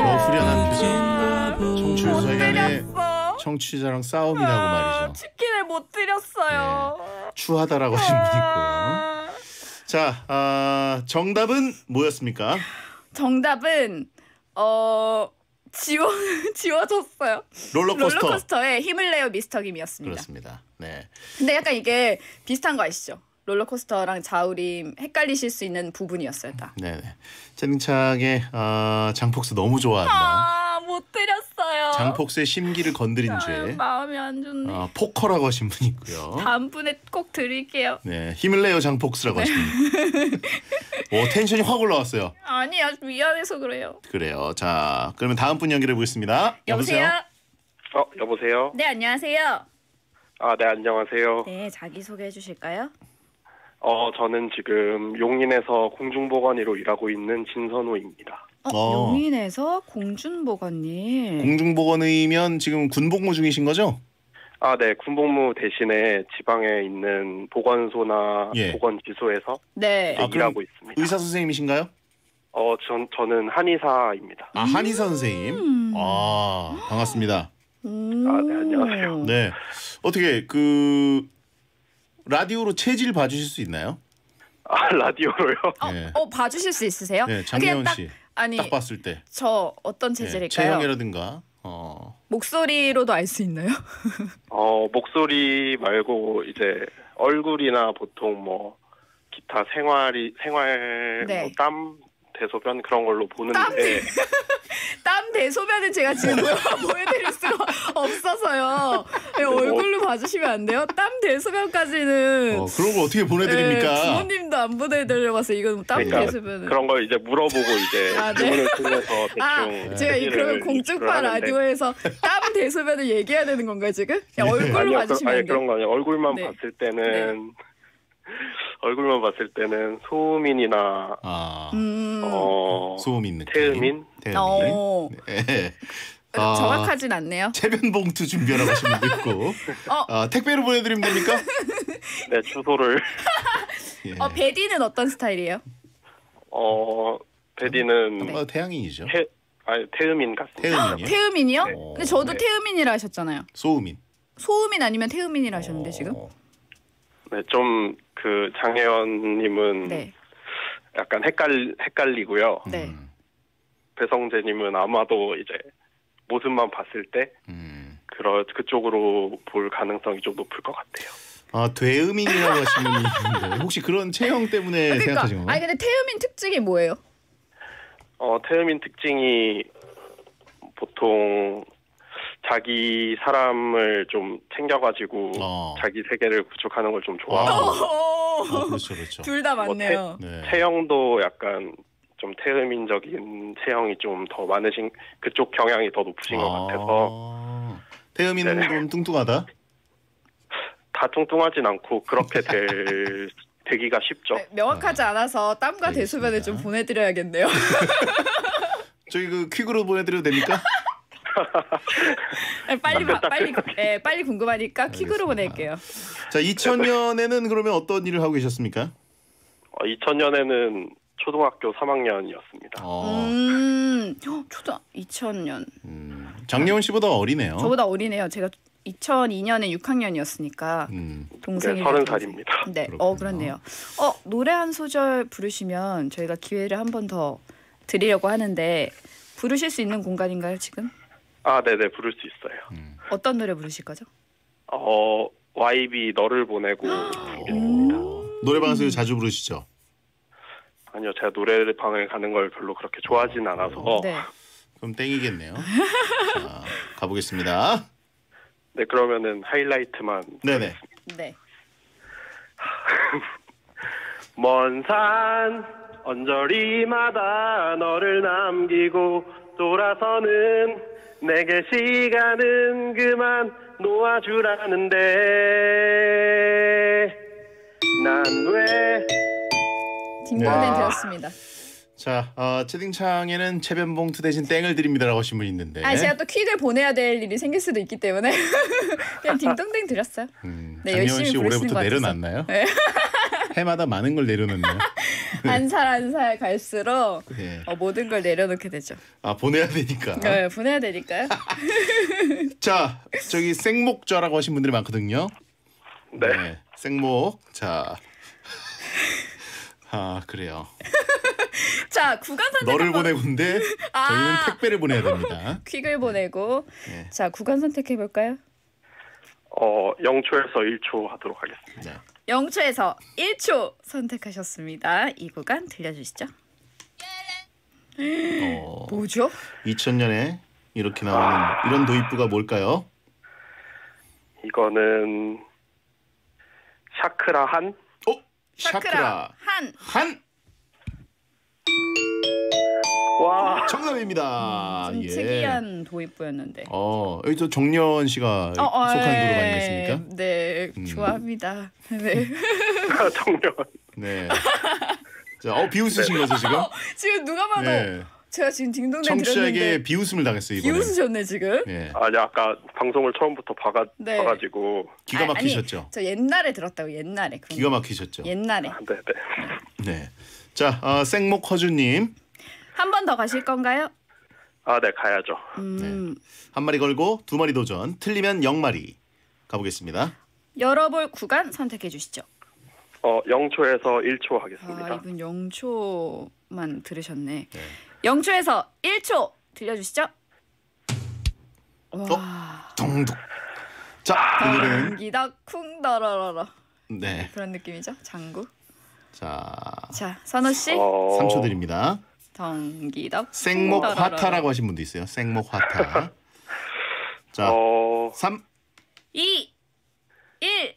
어, 후련한 표정. 청취율 조사 기간에 청취자랑 싸움이라고 말이죠. 치킨을 못 드렸어요. 추하다라고 하신 분이 있고요. 자, 아, 정답은 뭐였습니까? 정답은 어 지워 지워졌어요. 롤러코스터. 롤러코스터의 힘을 내요 미스터 김이었습니다. 그렇습니다. 네. 근데 약간 이게 비슷한 거 아시죠? 롤러코스터랑 자우림 헷갈리실 수 있는 부분이었어요, 딱. 네. 채팅창에 아, 장폭스 너무 좋아한다. 아, 못 드렸어 요. 장폭스의 심기를 건드린 죄. 마음이 안 좋네. 아, 포커라고 하신 분이 있고요. 다음번에 꼭 드릴게요. 네, 힘을 내요 장폭스라고 하신 분. 오, 텐션이 확 올라왔어요. 아니, 아주 미안해서 그래요. 그래요. 자, 그러면 다음 분 연결해 보겠습니다. 여보세요? 어, 여보세요? 네, 안녕하세요. 아, 네, 안녕하세요. 네, 자기 소개해 주실까요? 어, 저는 지금 용인에서 공중보건의로 일하고 있는 진선호입니다. 어, 어. 용인에서 공준보건님. 공중보건의면 지금 군복무 중이신 거죠? 아, 네, 군복무 대신에 지방에 있는 보건소나 예. 보건지소에서 네. 네, 일하고 있습니다. 의사 선생님이신가요? 어, 전 저는 한의사입니다. 아, 한의사 선생님. 아, 반갑습니다. 아, 네, 안녕하세요. 네. 어떻게 그 라디오로 체질 봐주실 수 있나요? 아, 라디오로요? 네. 어, 봐주실 수 있으세요? 네, 딱, 씨. 아니, 딱 봤을 때. 저 어떤 네, 체질일까요? 체형이라든가. 어. 목소리로도 알 수 있나요? 어, 목소리 말고 이제 얼굴이나 보통 뭐 기타 생활이 생활 네. 뭐 땀 대소변 그런 걸로 보는데 땀 땀 대소변은 제가 지금 보여, 보여드릴 수가 없어서요. 네, 얼굴로 봐주시면 안 돼요? 땀 대소변까지는 어, 그런 걸 어떻게 보내드립니까? 네, 부모님도 안 보내드려봐서 이거는 땀 그러니까 대소변은 그런 걸 이제 물어보고 이제 아, 네. 통해서 대충 아, 제가 이 그러면 공중파. 라디오에서 땀 대소변을 얘기해야 되는 건가요 지금? 그냥 얼굴로 아니요, 봐주시면 아니, 안 돼요? 그런 거 아니에요. 얼굴만 네. 봤을 때는 얼굴만 봤을 때는 소음인이나 음. 어, 소음인 느낌. 태음인, 태음인. 어. 네. 아, 정확하진 않네요. 체변 봉투 준비하라고 분도 있고. 어. 아, 택배로 보내드리면 됩니까? 네 주소를 예. 어, 베디는 어떤 스타일이에요? 어 베디는 어, 태양인이죠. 태 아니 태음인 같습니다. 태음인이요? 태음인이요? 네. 근데 저도 네. 태음인이라 하셨잖아요. 소음인. 소음인 아니면 태음인이라 하셨는데 지금? 네, 좀 그 장혜연님은 네. 약간 헷갈 헷갈리고요. 네. 배성재님은 아마도 이제 모습만 봤을 때 그러 그쪽으로 볼 가능성이 좀 높을 것 같아요. 아 되음인이라고 있는데 혹시 그런 체형 때문에 그러니까 생각하신 건가요? 아니 근데 태음인 특징이 뭐예요? 어, 태음인 특징이 보통 자기 사람을 좀 챙겨가지고 자기 세계를 구축하는 걸 좀 좋아하고 어, 그렇죠, 그렇죠. 둘 다 뭐 맞네요. 태, 체형도 약간 좀 태음인적인 체형이 좀 더 많으신 그쪽 경향이 더 높으신 것 같아서 태음인은 네. 좀 뚱뚱하다. 다 뚱뚱하진 않고 그렇게 될 되기가 쉽죠. 명확하지 않아서 땀과 대소변을 좀 보내드려야겠네요. 저희 그 퀵으로 보내드려도 됩니까? 빨리 봐- 빨리 예, 빨리 궁금하니까 퀵으로 보낼게요. 자 2000년에는 그러면 어떤 일을 하고 계셨습니까? 어, 2000년에는 초등학교 3학년이었습니다. 음, 헉, 초등 2000년. 장례원 씨보다 어리네요. 저보다 어리네요. 제가 2002년에 6학년이었으니까 동생이 네, 서른 살입니다. 네, 어 그렇네요. 어 노래 한 소절 부르시면 저희가 기회를 한 번 더 드리려고 하는데 부르실 수 있는 공간인가요 지금? 아, 네네 부를 수 있어요. 어떤 노래 부르실 거죠? 어, YB 너를 보내고 노래방에서 자주 부르시죠? 아니요, 제가 노래방에 가는 걸 별로 그렇게 좋아하진 않아서. 네. 그럼 땡이겠네요. 자, 가보겠습니다. 네, 그러면은 하이라이트만. 네네. 네. 먼 산 언저리마다 너를 남기고 돌아서는 내게 시간은 그만 놓아주라는데 난왜 딩동댕 네. 되었습니다. 자 어, 채팅창에는 채변봉투 대신 땡을 드립니다라고 하신 분이 있는데. 아 제가 또 퀵을 보내야 될 일이 생길 수도 있기 때문에 그냥 딩동댕 드렸어요. 네 장혜원 열심히 씨 올해부터. 내려놨나요? 네. 해마다 많은 걸 내려놓네요. 한살 한 살 갈수록 네. 어, 모든 걸 내려놓게 되죠. 아 보내야 되니까. 네, 보내야 되니까요. 자 저기 생목좌라고 하신 분들이 많거든요. 네. 생목. 자. 아 그래요. 자 구간 선택 너를 한번 보내고인데 아. 저희는 택배를 보내야 됩니다. 퀵을 보내고 네. 자 구간 선택해 볼까요? 어, 0초에서 1초 하도록 하겠습니다. 0초에서 1초 선택하셨습니다. 이 구간 들려주시죠. 뭐죠? 2000년에 이렇게 나오는 이런 도입부가 뭘까요? 이거는 샤크라 한? 어? 샤크라 한. 한. 와. 정답입니다. 좀 예. 특이한 도입부였는데. 어 여기 저 정려원 씨가 어, 어, 속한 예. 그룹 아니겠습니까? 네, 좋아합니다. 네. 정려원. 네. 자, 어 비웃으신 거죠 지금? 지금 누가 봐도 네. 제가 지금 딩동댕 청취자에게 비웃음을 당했어요 이번에. 비웃으셨네 지금. 네. 아니 아까 방송을 처음부터 봐가, 네. 봐가지고 기가 막히셨죠? 아니, 저 옛날에 들었다고 옛날에. 기가 거. 막히셨죠? 옛날에. 네네. 네. 자, 어, 생목 허주님 한 번 더 가실 건가요? 아, 네 가야죠. 음, 한 마리 걸고 두 마리 도전. 틀리면 영 마리 가보겠습니다. 열어볼 구간 선택해 주시죠. 어, 0초에서 1초 하겠습니다. 아, 이분 0초만 들으셨네. 0초에서 1초 들려주시죠. 와. 동독. 자, 오늘은 기다 쿵 더러러러 네. 그런 느낌이죠. 장구. 자, 자, 선호 씨. 어. 3초 드립니다. 덩기덕. 생목. 화타라고 하신 분도 있어요. 생목 화타. 자, 어, 3 2 1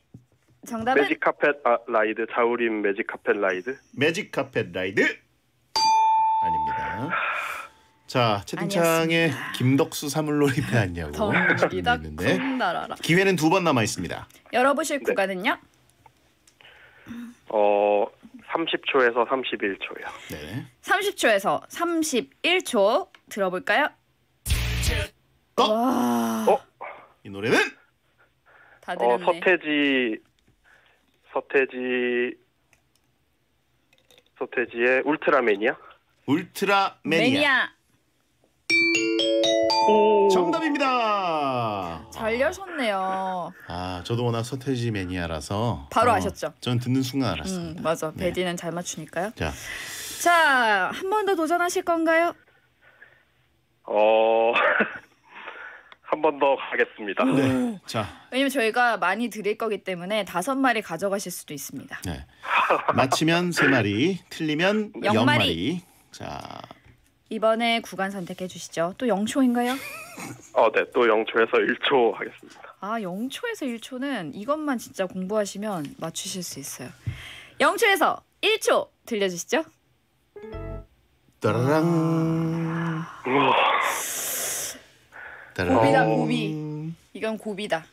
정답은 Magic Carpet 아, Ride 자우림 Magic Carpet Ride. Magic Carpet Ride 아닙니다. 자, 채팅창에 김덕수 사물놀이 배 왔냐고 덩기덕 있는데 쿵더러러. 기회는 두 번 남아 있습니다. 열어보실 구간은요? 어, 30초에서 31초요. 네. 30초에서 31초 들어볼까요? 와. 이 노래는 다 어, 들었네. 서태지 서태지 서태지의 울트라매니아. 울트라 매니 아. 정답입니다. 잘 여셨네요. 아, 저도 워낙 서태지 매니아라서 바로 어, 아셨죠? 전 듣는 순간 알았습니다. 음, 맞아. 네. 베디는 잘 맞추니까요. 자, 자, 한 번 더 도전하실 건가요? 어, 한 번 더 가겠습니다. 네. 자, 왜냐면 저희가 많이 드릴 거기 때문에 다섯 마리 가져가실 수도 있습니다. 네. 맞히면 세 마리, 틀리면 영. 마리. 자, 이번에 구간 선택해 주시죠. 또 0초인가요? 어, 네. 또 0초에서 1초 하겠습니다. 아, 0초에서 1초는 이것만 진짜 공부하시면 맞추실 수 있어요. 0초에서 1초 들려주시죠. 따라랑. 따라랑. 고비다, 고비. 이건 고비다.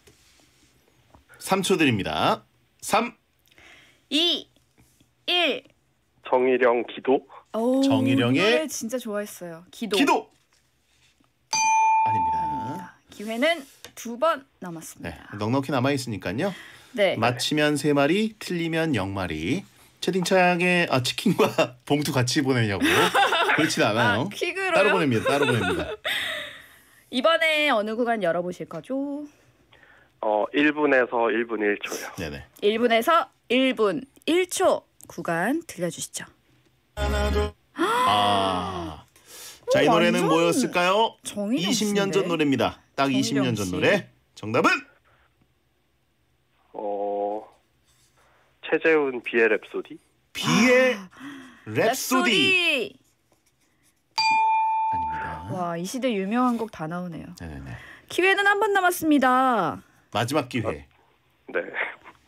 3초 드립니다. 3. 2, 1. 정일영 기도. 오, 정일영의 노래 진짜 좋아했어요. 기도. 기도. 아닙니다. 기회는 두 번 남았습니다. 네, 넉넉히 남아 있으니까요. 네. 맞히면 세 마리, 틀리면 영 마리. 채팅창에 아, 치킨과 봉투 같이 보내냐고. 그렇진 않아요. 아, 퀵으로요? 따로 보냅니다. 따로 보냅니다. 이번에 어느 구간 열어보실 거죠? 어, 1분에서 1분 1초요. 네네. 1분에서 1분 1초 구간 들려주시죠. 아. 자, 이 오, 노래는 완전 뭐였을까요? 정인영 20년 전? 노래입니다. 딱 정인영 20년 전 씨. 노래. 정답은 어, 최재훈 비의 랩소디. 비의 아, 랩소디. 와, 이 시대 유명한 곡 다 나오네요. 네네네. 기회는 한 번 남았습니다. 마지막 기회. 네.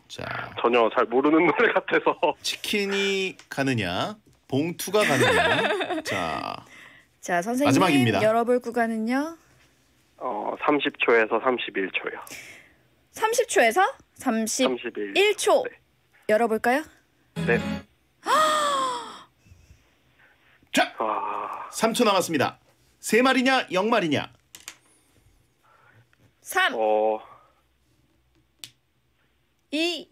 자, 전혀 잘 모르는 노래 같아서. 치킨이 가느냐, 봉투가 가느냐. 자, 자, 선생님 마지막입니다. 열어볼 구간은요. 어, 30초에서 31초요. 30초에서 31초 열어볼까요? 네. 자, 3초 남았습니다. 세 마리냐, 영 마리냐. 3 어, 2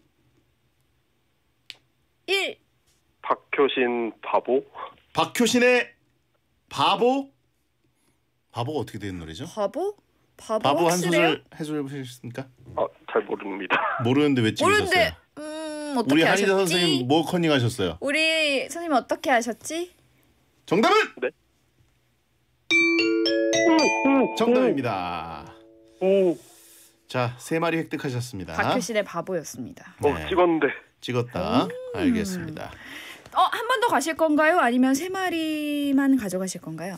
1 박효신 바보. 박효신의 바보. 바보가 어떻게 되는 노래죠? 바보? 바보, 바보 한? 소절 해줄 보셨습니까? 어, 잘 모릅니다. 모르는데 왜 찍으셨어요? 모르는데 음 어떻게 우리 하셨지? 한희자 선생님 뭐 커닝하셨어요? 우리 선생님 어떻게 하셨지? 정답은? 네. 정답입니다. 자, 세 마리 획득하셨습니다. 박효신의 바보였습니다. 네. 찍었는데. 찍었다. 알겠습니다. 어, 한 번 더 가실 건가요? 아니면 세 마리만 가져가실 건가요?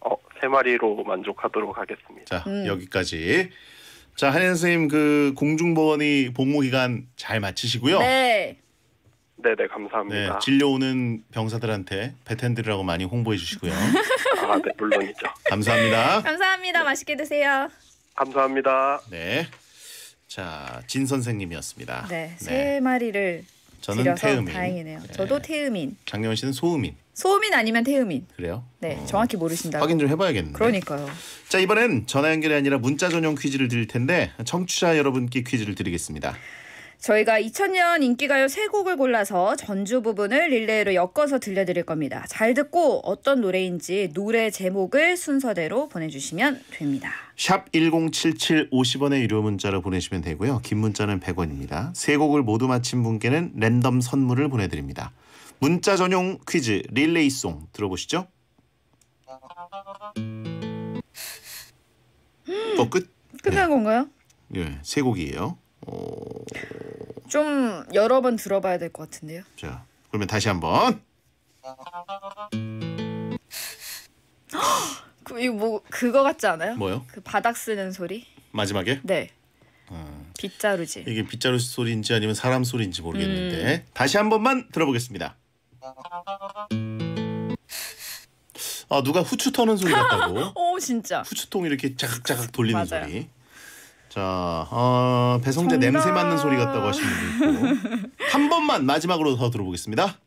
어, 세 마리로 만족하도록 하겠습니다. 자, 음. 여기까지. 자, 한혜 선생님 그 공중보건이 복무 기간 잘 마치시고요. 네. 네, 네, 네, 감사합니다. 진료 오는 병사들한테 배텐드라고 많이 홍보해 주시고요. 아, 네, 물론이죠. 감사합니다. 감사합니다. 맛있게 드세요. 감사합니다. 네. 자, 진 선생님이었습니다. 네, 세 마리를 저는 태음인. 다행이네요. 저도 태음인. 장려원 씨는 소음인. 소음인 아니면 태음인. 그래요? 네, 정확히 모르신다고. 확인 좀 해봐야겠는데. 그러니까요. 자 이번엔 전화 연결이 아니라 문자 전용 퀴즈를 드릴 텐데 청취자 여러분께 퀴즈를 드리겠습니다. 저희가 2000년 인기가요 세 곡을 골라서 전주 부분을 릴레이로 엮어서 들려드릴 겁니다. 잘 듣고 어떤 노래인지 노래 제목을 순서대로 보내주시면 됩니다. 샵 1077 50원의 유료 문자로 보내시면 되고요. 긴 문자는 100원입니다. 세 곡을 모두 맞힌 분께는 랜덤 선물을 보내드립니다. 문자 전용 퀴즈 릴레이송 들어보시죠. 어 끝? 끝난 건가요? 예, 세 곡이에요. 좀 여러 번 들어봐야 될 것 같은데요. 자, 그러면 다시 한번. 그 이거 뭐 그거 같지 않아요? 뭐요? 그 바닥 쓰는 소리? 마지막에? 네. 빗자루지. 이게 빗자루 소리인지 아니면 사람 소리인지 모르겠는데 음. 다시 한 번만 들어보겠습니다. 아 누가 후추 터는 소리 같다고? 오 진짜. 후추통 이렇게 자각자각 돌리는 맞아요. 소리. 자, 어, 배성재 정답. 냄새 맡는 소리 같다고 하시는 분 있고 한 번만 마지막으로 더 들어보겠습니다.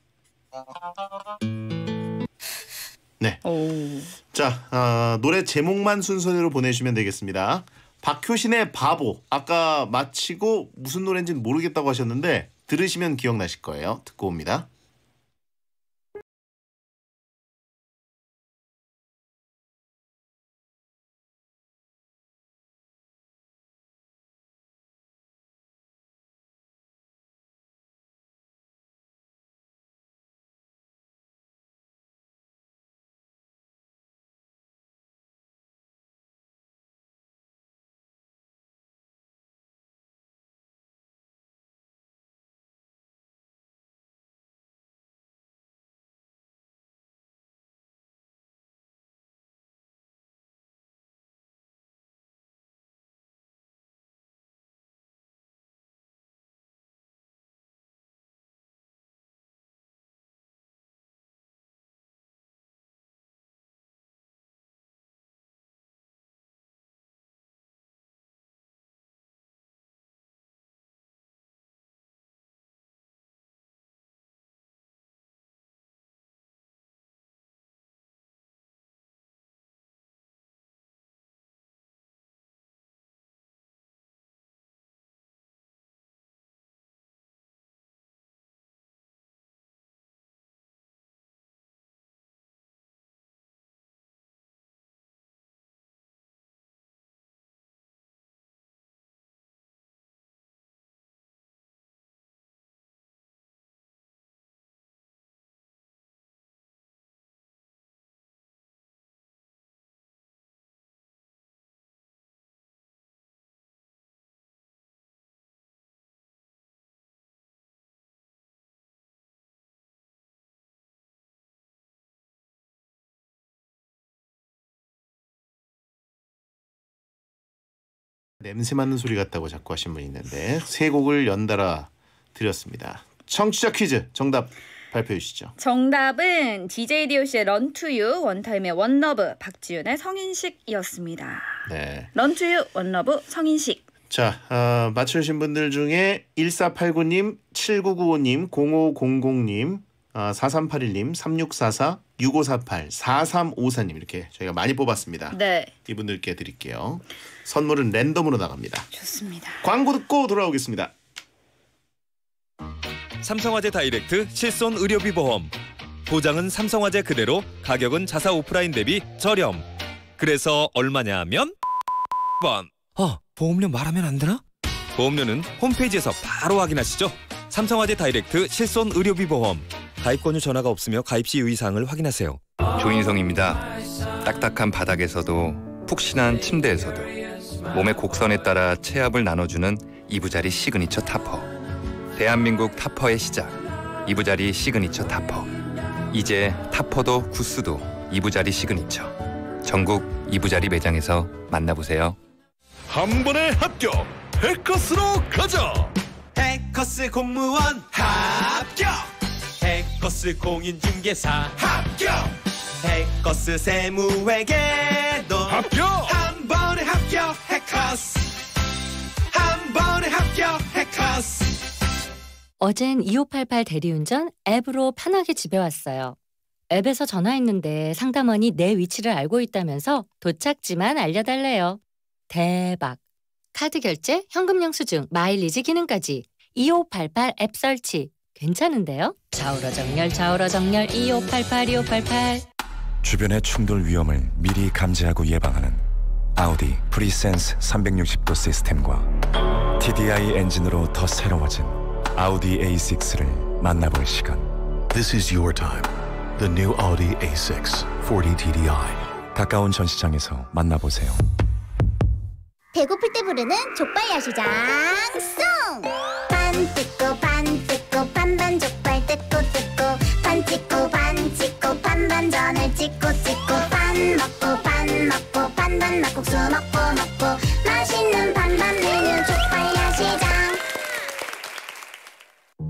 네. 자, 아, 노래 제목만 순서대로 보내주시면 되겠습니다. 박효신의 바보. 아까 마치고 무슨 노래인지는 모르겠다고 하셨는데 들으시면 기억나실 거예요. 듣고 옵니다. 냄새 맡는 소리 같다고 자꾸 하신 분이 있는데 세 곡을 연달아 드렸습니다. 청취자 퀴즈 정답 발표해 주시죠. 정답은 DJ DOC의 Run To You, 원타임의 One Love, 박지윤의 성인식이었습니다. 네. Run To You, One Love, 성인식. 자, 어, 맞추신 분들 중에 1489님, 7995님, 0500님, 어, 4381님, 3644, 6548, 4354님 이렇게 저희가 많이 뽑았습니다. 네. 이분들께 드릴게요. 선물은 랜덤으로 나갑니다. 좋습니다. 광고 듣고 돌아오겠습니다. 삼성화재 다이렉트 실손 의료비 보험 보장은 삼성화재 그대로 가격은 자사 오프라인 대비 저렴 그래서 얼마냐 하면 번 어, 보험료 말하면 안 되나? 보험료는 홈페이지에서 바로 확인하시죠 삼성화재 다이렉트 실손 의료비 보험 가입 권유 전화가 없으며 가입 시 유의사항을 확인하세요 조인성입니다. 딱딱한 바닥에서도 푹신한 침대에서도 몸의 곡선에 따라 체압을 나눠주는 이브자리 signature topper. 대한민국 topper의 시작. 이브자리 signature topper. 이제 topper도 goose도 이브자리 signature. 전국 이브자리 매장에서 만나보세요. 한 번에 합격! 해커스로 가자! 해커스 공무원 합격 해커스 공인중개사 합격 해커스 세무회계도 합격 한 번에 합격 해커스 한 번에 합격 해커스 어젠 2588 대리운전 앱으로 편하게 집에 왔어요. 앱에서 전화했는데 상담원이 내 위치를 알고 있다면서 도착지만 알려달래요. 대박. 카드 결제, 현금 영수증, 마일리지 기능까지 2588 앱 설치. 괜찮은데요? 좌우로 정렬, 좌우로 정렬 2588 2588. 주변의 충돌 위험을 미리 감지하고 예방하는 아우디 프리센스 360도 시스템과 TDI 엔진으로 더 새로워진 아우디 A6를 만나볼 시간. This is your time. The new Audi A6 40 TDI. 가까운 전시장에서 만나보세요. 배고플 때 부르는 족발 야시장 송! 반 뜯고 반 막국수 먹고 먹고 맛있는 반반 메뉴 족발 야시장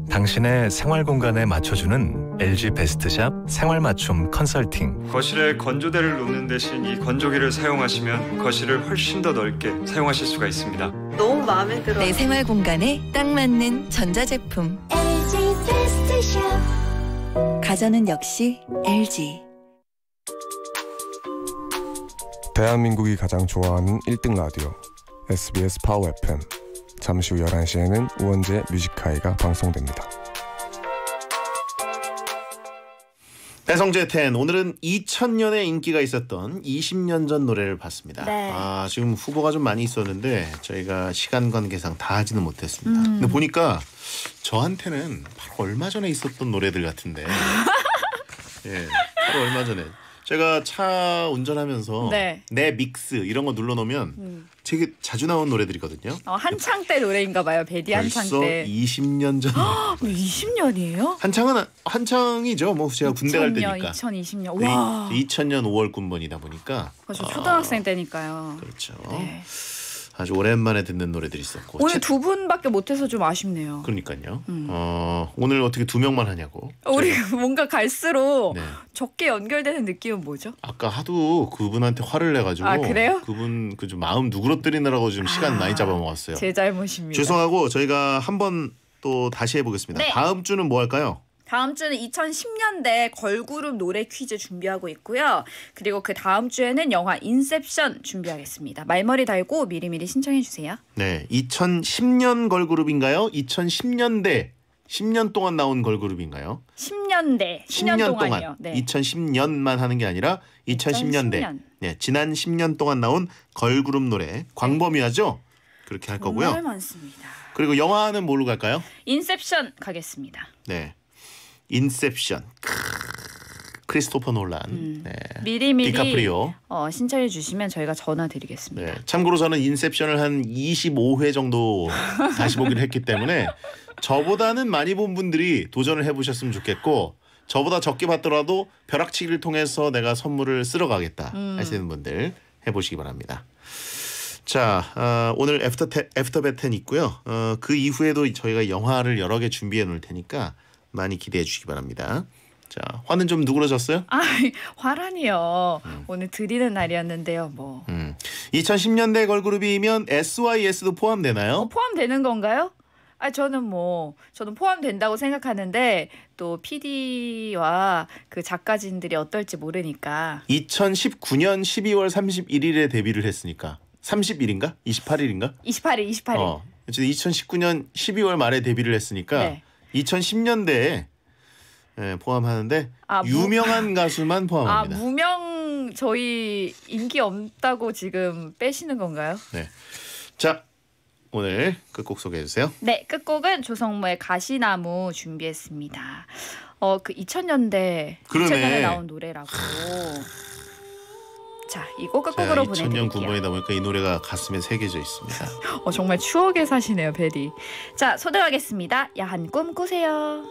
당신의 생활 공간에 맞춰주는 LG 베스트샵 생활 맞춤 컨설팅. 거실에 건조대를 놓는 대신 이 건조기를 사용하시면 거실을 훨씬 더 넓게 사용하실 수가 있습니다. 너무 마음에 들어. 내 생활 공간에 딱 맞는 전자제품. LG 베스트샵 가전은 역시 LG. 대한민국이 가장 좋아하는 1등 라디오 SBS 파워 FM 잠시 후 11시에는 우원재 뮤직하이가 방송됩니다. 배성재 텐 오늘은 2000년에 인기가 있었던 20년 전 노래를 봤습니다. 네. 아 지금 후보가 좀 많이 있었는데 저희가 시간 관계상 다 하지는 못했습니다. 음. 근데 보니까 저한테는 바로 얼마 전에 있었던 노래들 같은데. 예, 바로 얼마 전에 제가 차 운전하면서 네. 내 믹스 이런 거 눌러놓으면 음. 되게 자주 나온 노래들이거든요. 어, 한창 때 노래인가 봐요. 베디 한창 때. 20년 전. 20년이에요? 한창은 한창이죠. 뭐 제가 군대 갈 2000년, 때니까. 2020년. 네, 와. 2000년 5월 군번이다 보니까 저 아, 초등학생 때니까요. 그렇죠. 네. 아주 오랜만에 듣는 노래들이 있었고. 오늘 채- 두 분밖에 못해서 좀 아쉽네요. 그러니까요. 음. 어, 오늘 어떻게 두 명만 하냐고. 우리 뭔가 갈수록 네. 적게 연결되는 느낌은 뭐죠? 아까 하도 그분한테 화를 내가지고 아, 그래요? 그분 그 좀 마음 누그러뜨리느라고 좀 시간 많이 잡아먹었어요. 제 잘못입니다. 죄송하고 저희가 한번 또 다시 해보겠습니다. 네. 다음 주는 뭐 할까요? 다음 주는 2010년대 걸그룹 노래 퀴즈 준비하고 있고요. 그리고 그 다음 주에는 영화 인셉션 준비하겠습니다. 말머리 달고 미리미리 신청해 주세요. 네, 2010년 걸그룹인가요? 2010년대 10년 동안 나온 걸그룹인가요? 10년대 10년, 10년 동안이요. 동안 네. 2010년만 하는 게 아니라 2010년대 2010년. 네, 지난 10년 동안 나온 걸그룹 노래 광범위하죠? 그렇게 할 거고요. 정말 많습니다. 그리고 영화는 뭘로 갈까요? 인셉션 가겠습니다. 네. 인셉션. 크리스토퍼 놀란. 네. 음. 미리미리 디카프리오. 어, 신청해 주시면 저희가 전화 드리겠습니다. 네. 참고로 저는 인셉션을 한 25회 정도 다시 보기를 했기 때문에 저보다는 많이 본 분들이 도전을 해보셨으면 좋겠고 저보다 적게 봤더라도 벼락치기를 통해서 내가 선물을 쓸어 가겠다 음. 하시는 분들 해보시기 바랍니다. 자, 어, 오늘 after 테, after 베텐 있고요. 어, 그 이후에도 저희가 영화를 여러 개 준비해 놓을 테니까 많이 기대해 주시기 바랍니다. 자, 화는 좀 누그러졌어요? 아, 화란이요. 오늘 드리는 날이었는데요. 뭐 음. 2010년대 걸그룹이면 SYS도 포함되나요? 포함되는 건가요? 아 저는 뭐 저는 포함된다고 생각하는데 또 PD와 그 작가진들이 어떨지 모르니까 2019년 12월 31일에 데뷔를 했으니까 30일인가? 28일인가? 28일 28일 어. 어쨌든 2019년 12월 말에 데뷔를 했으니까 네. 2010년대에 예, 포함하는데 아, 무- 유명한 가수만 아 포함합니다. 무명 저희 인기 없다고 지금 빼시는 건가요? 네. 자, 오늘 끝곡 소개해 주세요. 네, 끝곡은 조성모의 가시나무 준비했습니다. 어, 그 2000년대 그러네. 2000년에 나온 노래라고. 자, 이곡 끝곡으로 2000년 보내드릴게요. 군번이다 보니까 이 노래가 가슴에 새겨져 있습니다. 어, 정말 추억에 사시네요, 베리. 자, 소개하겠습니다. 야한 꿈 꾸세요.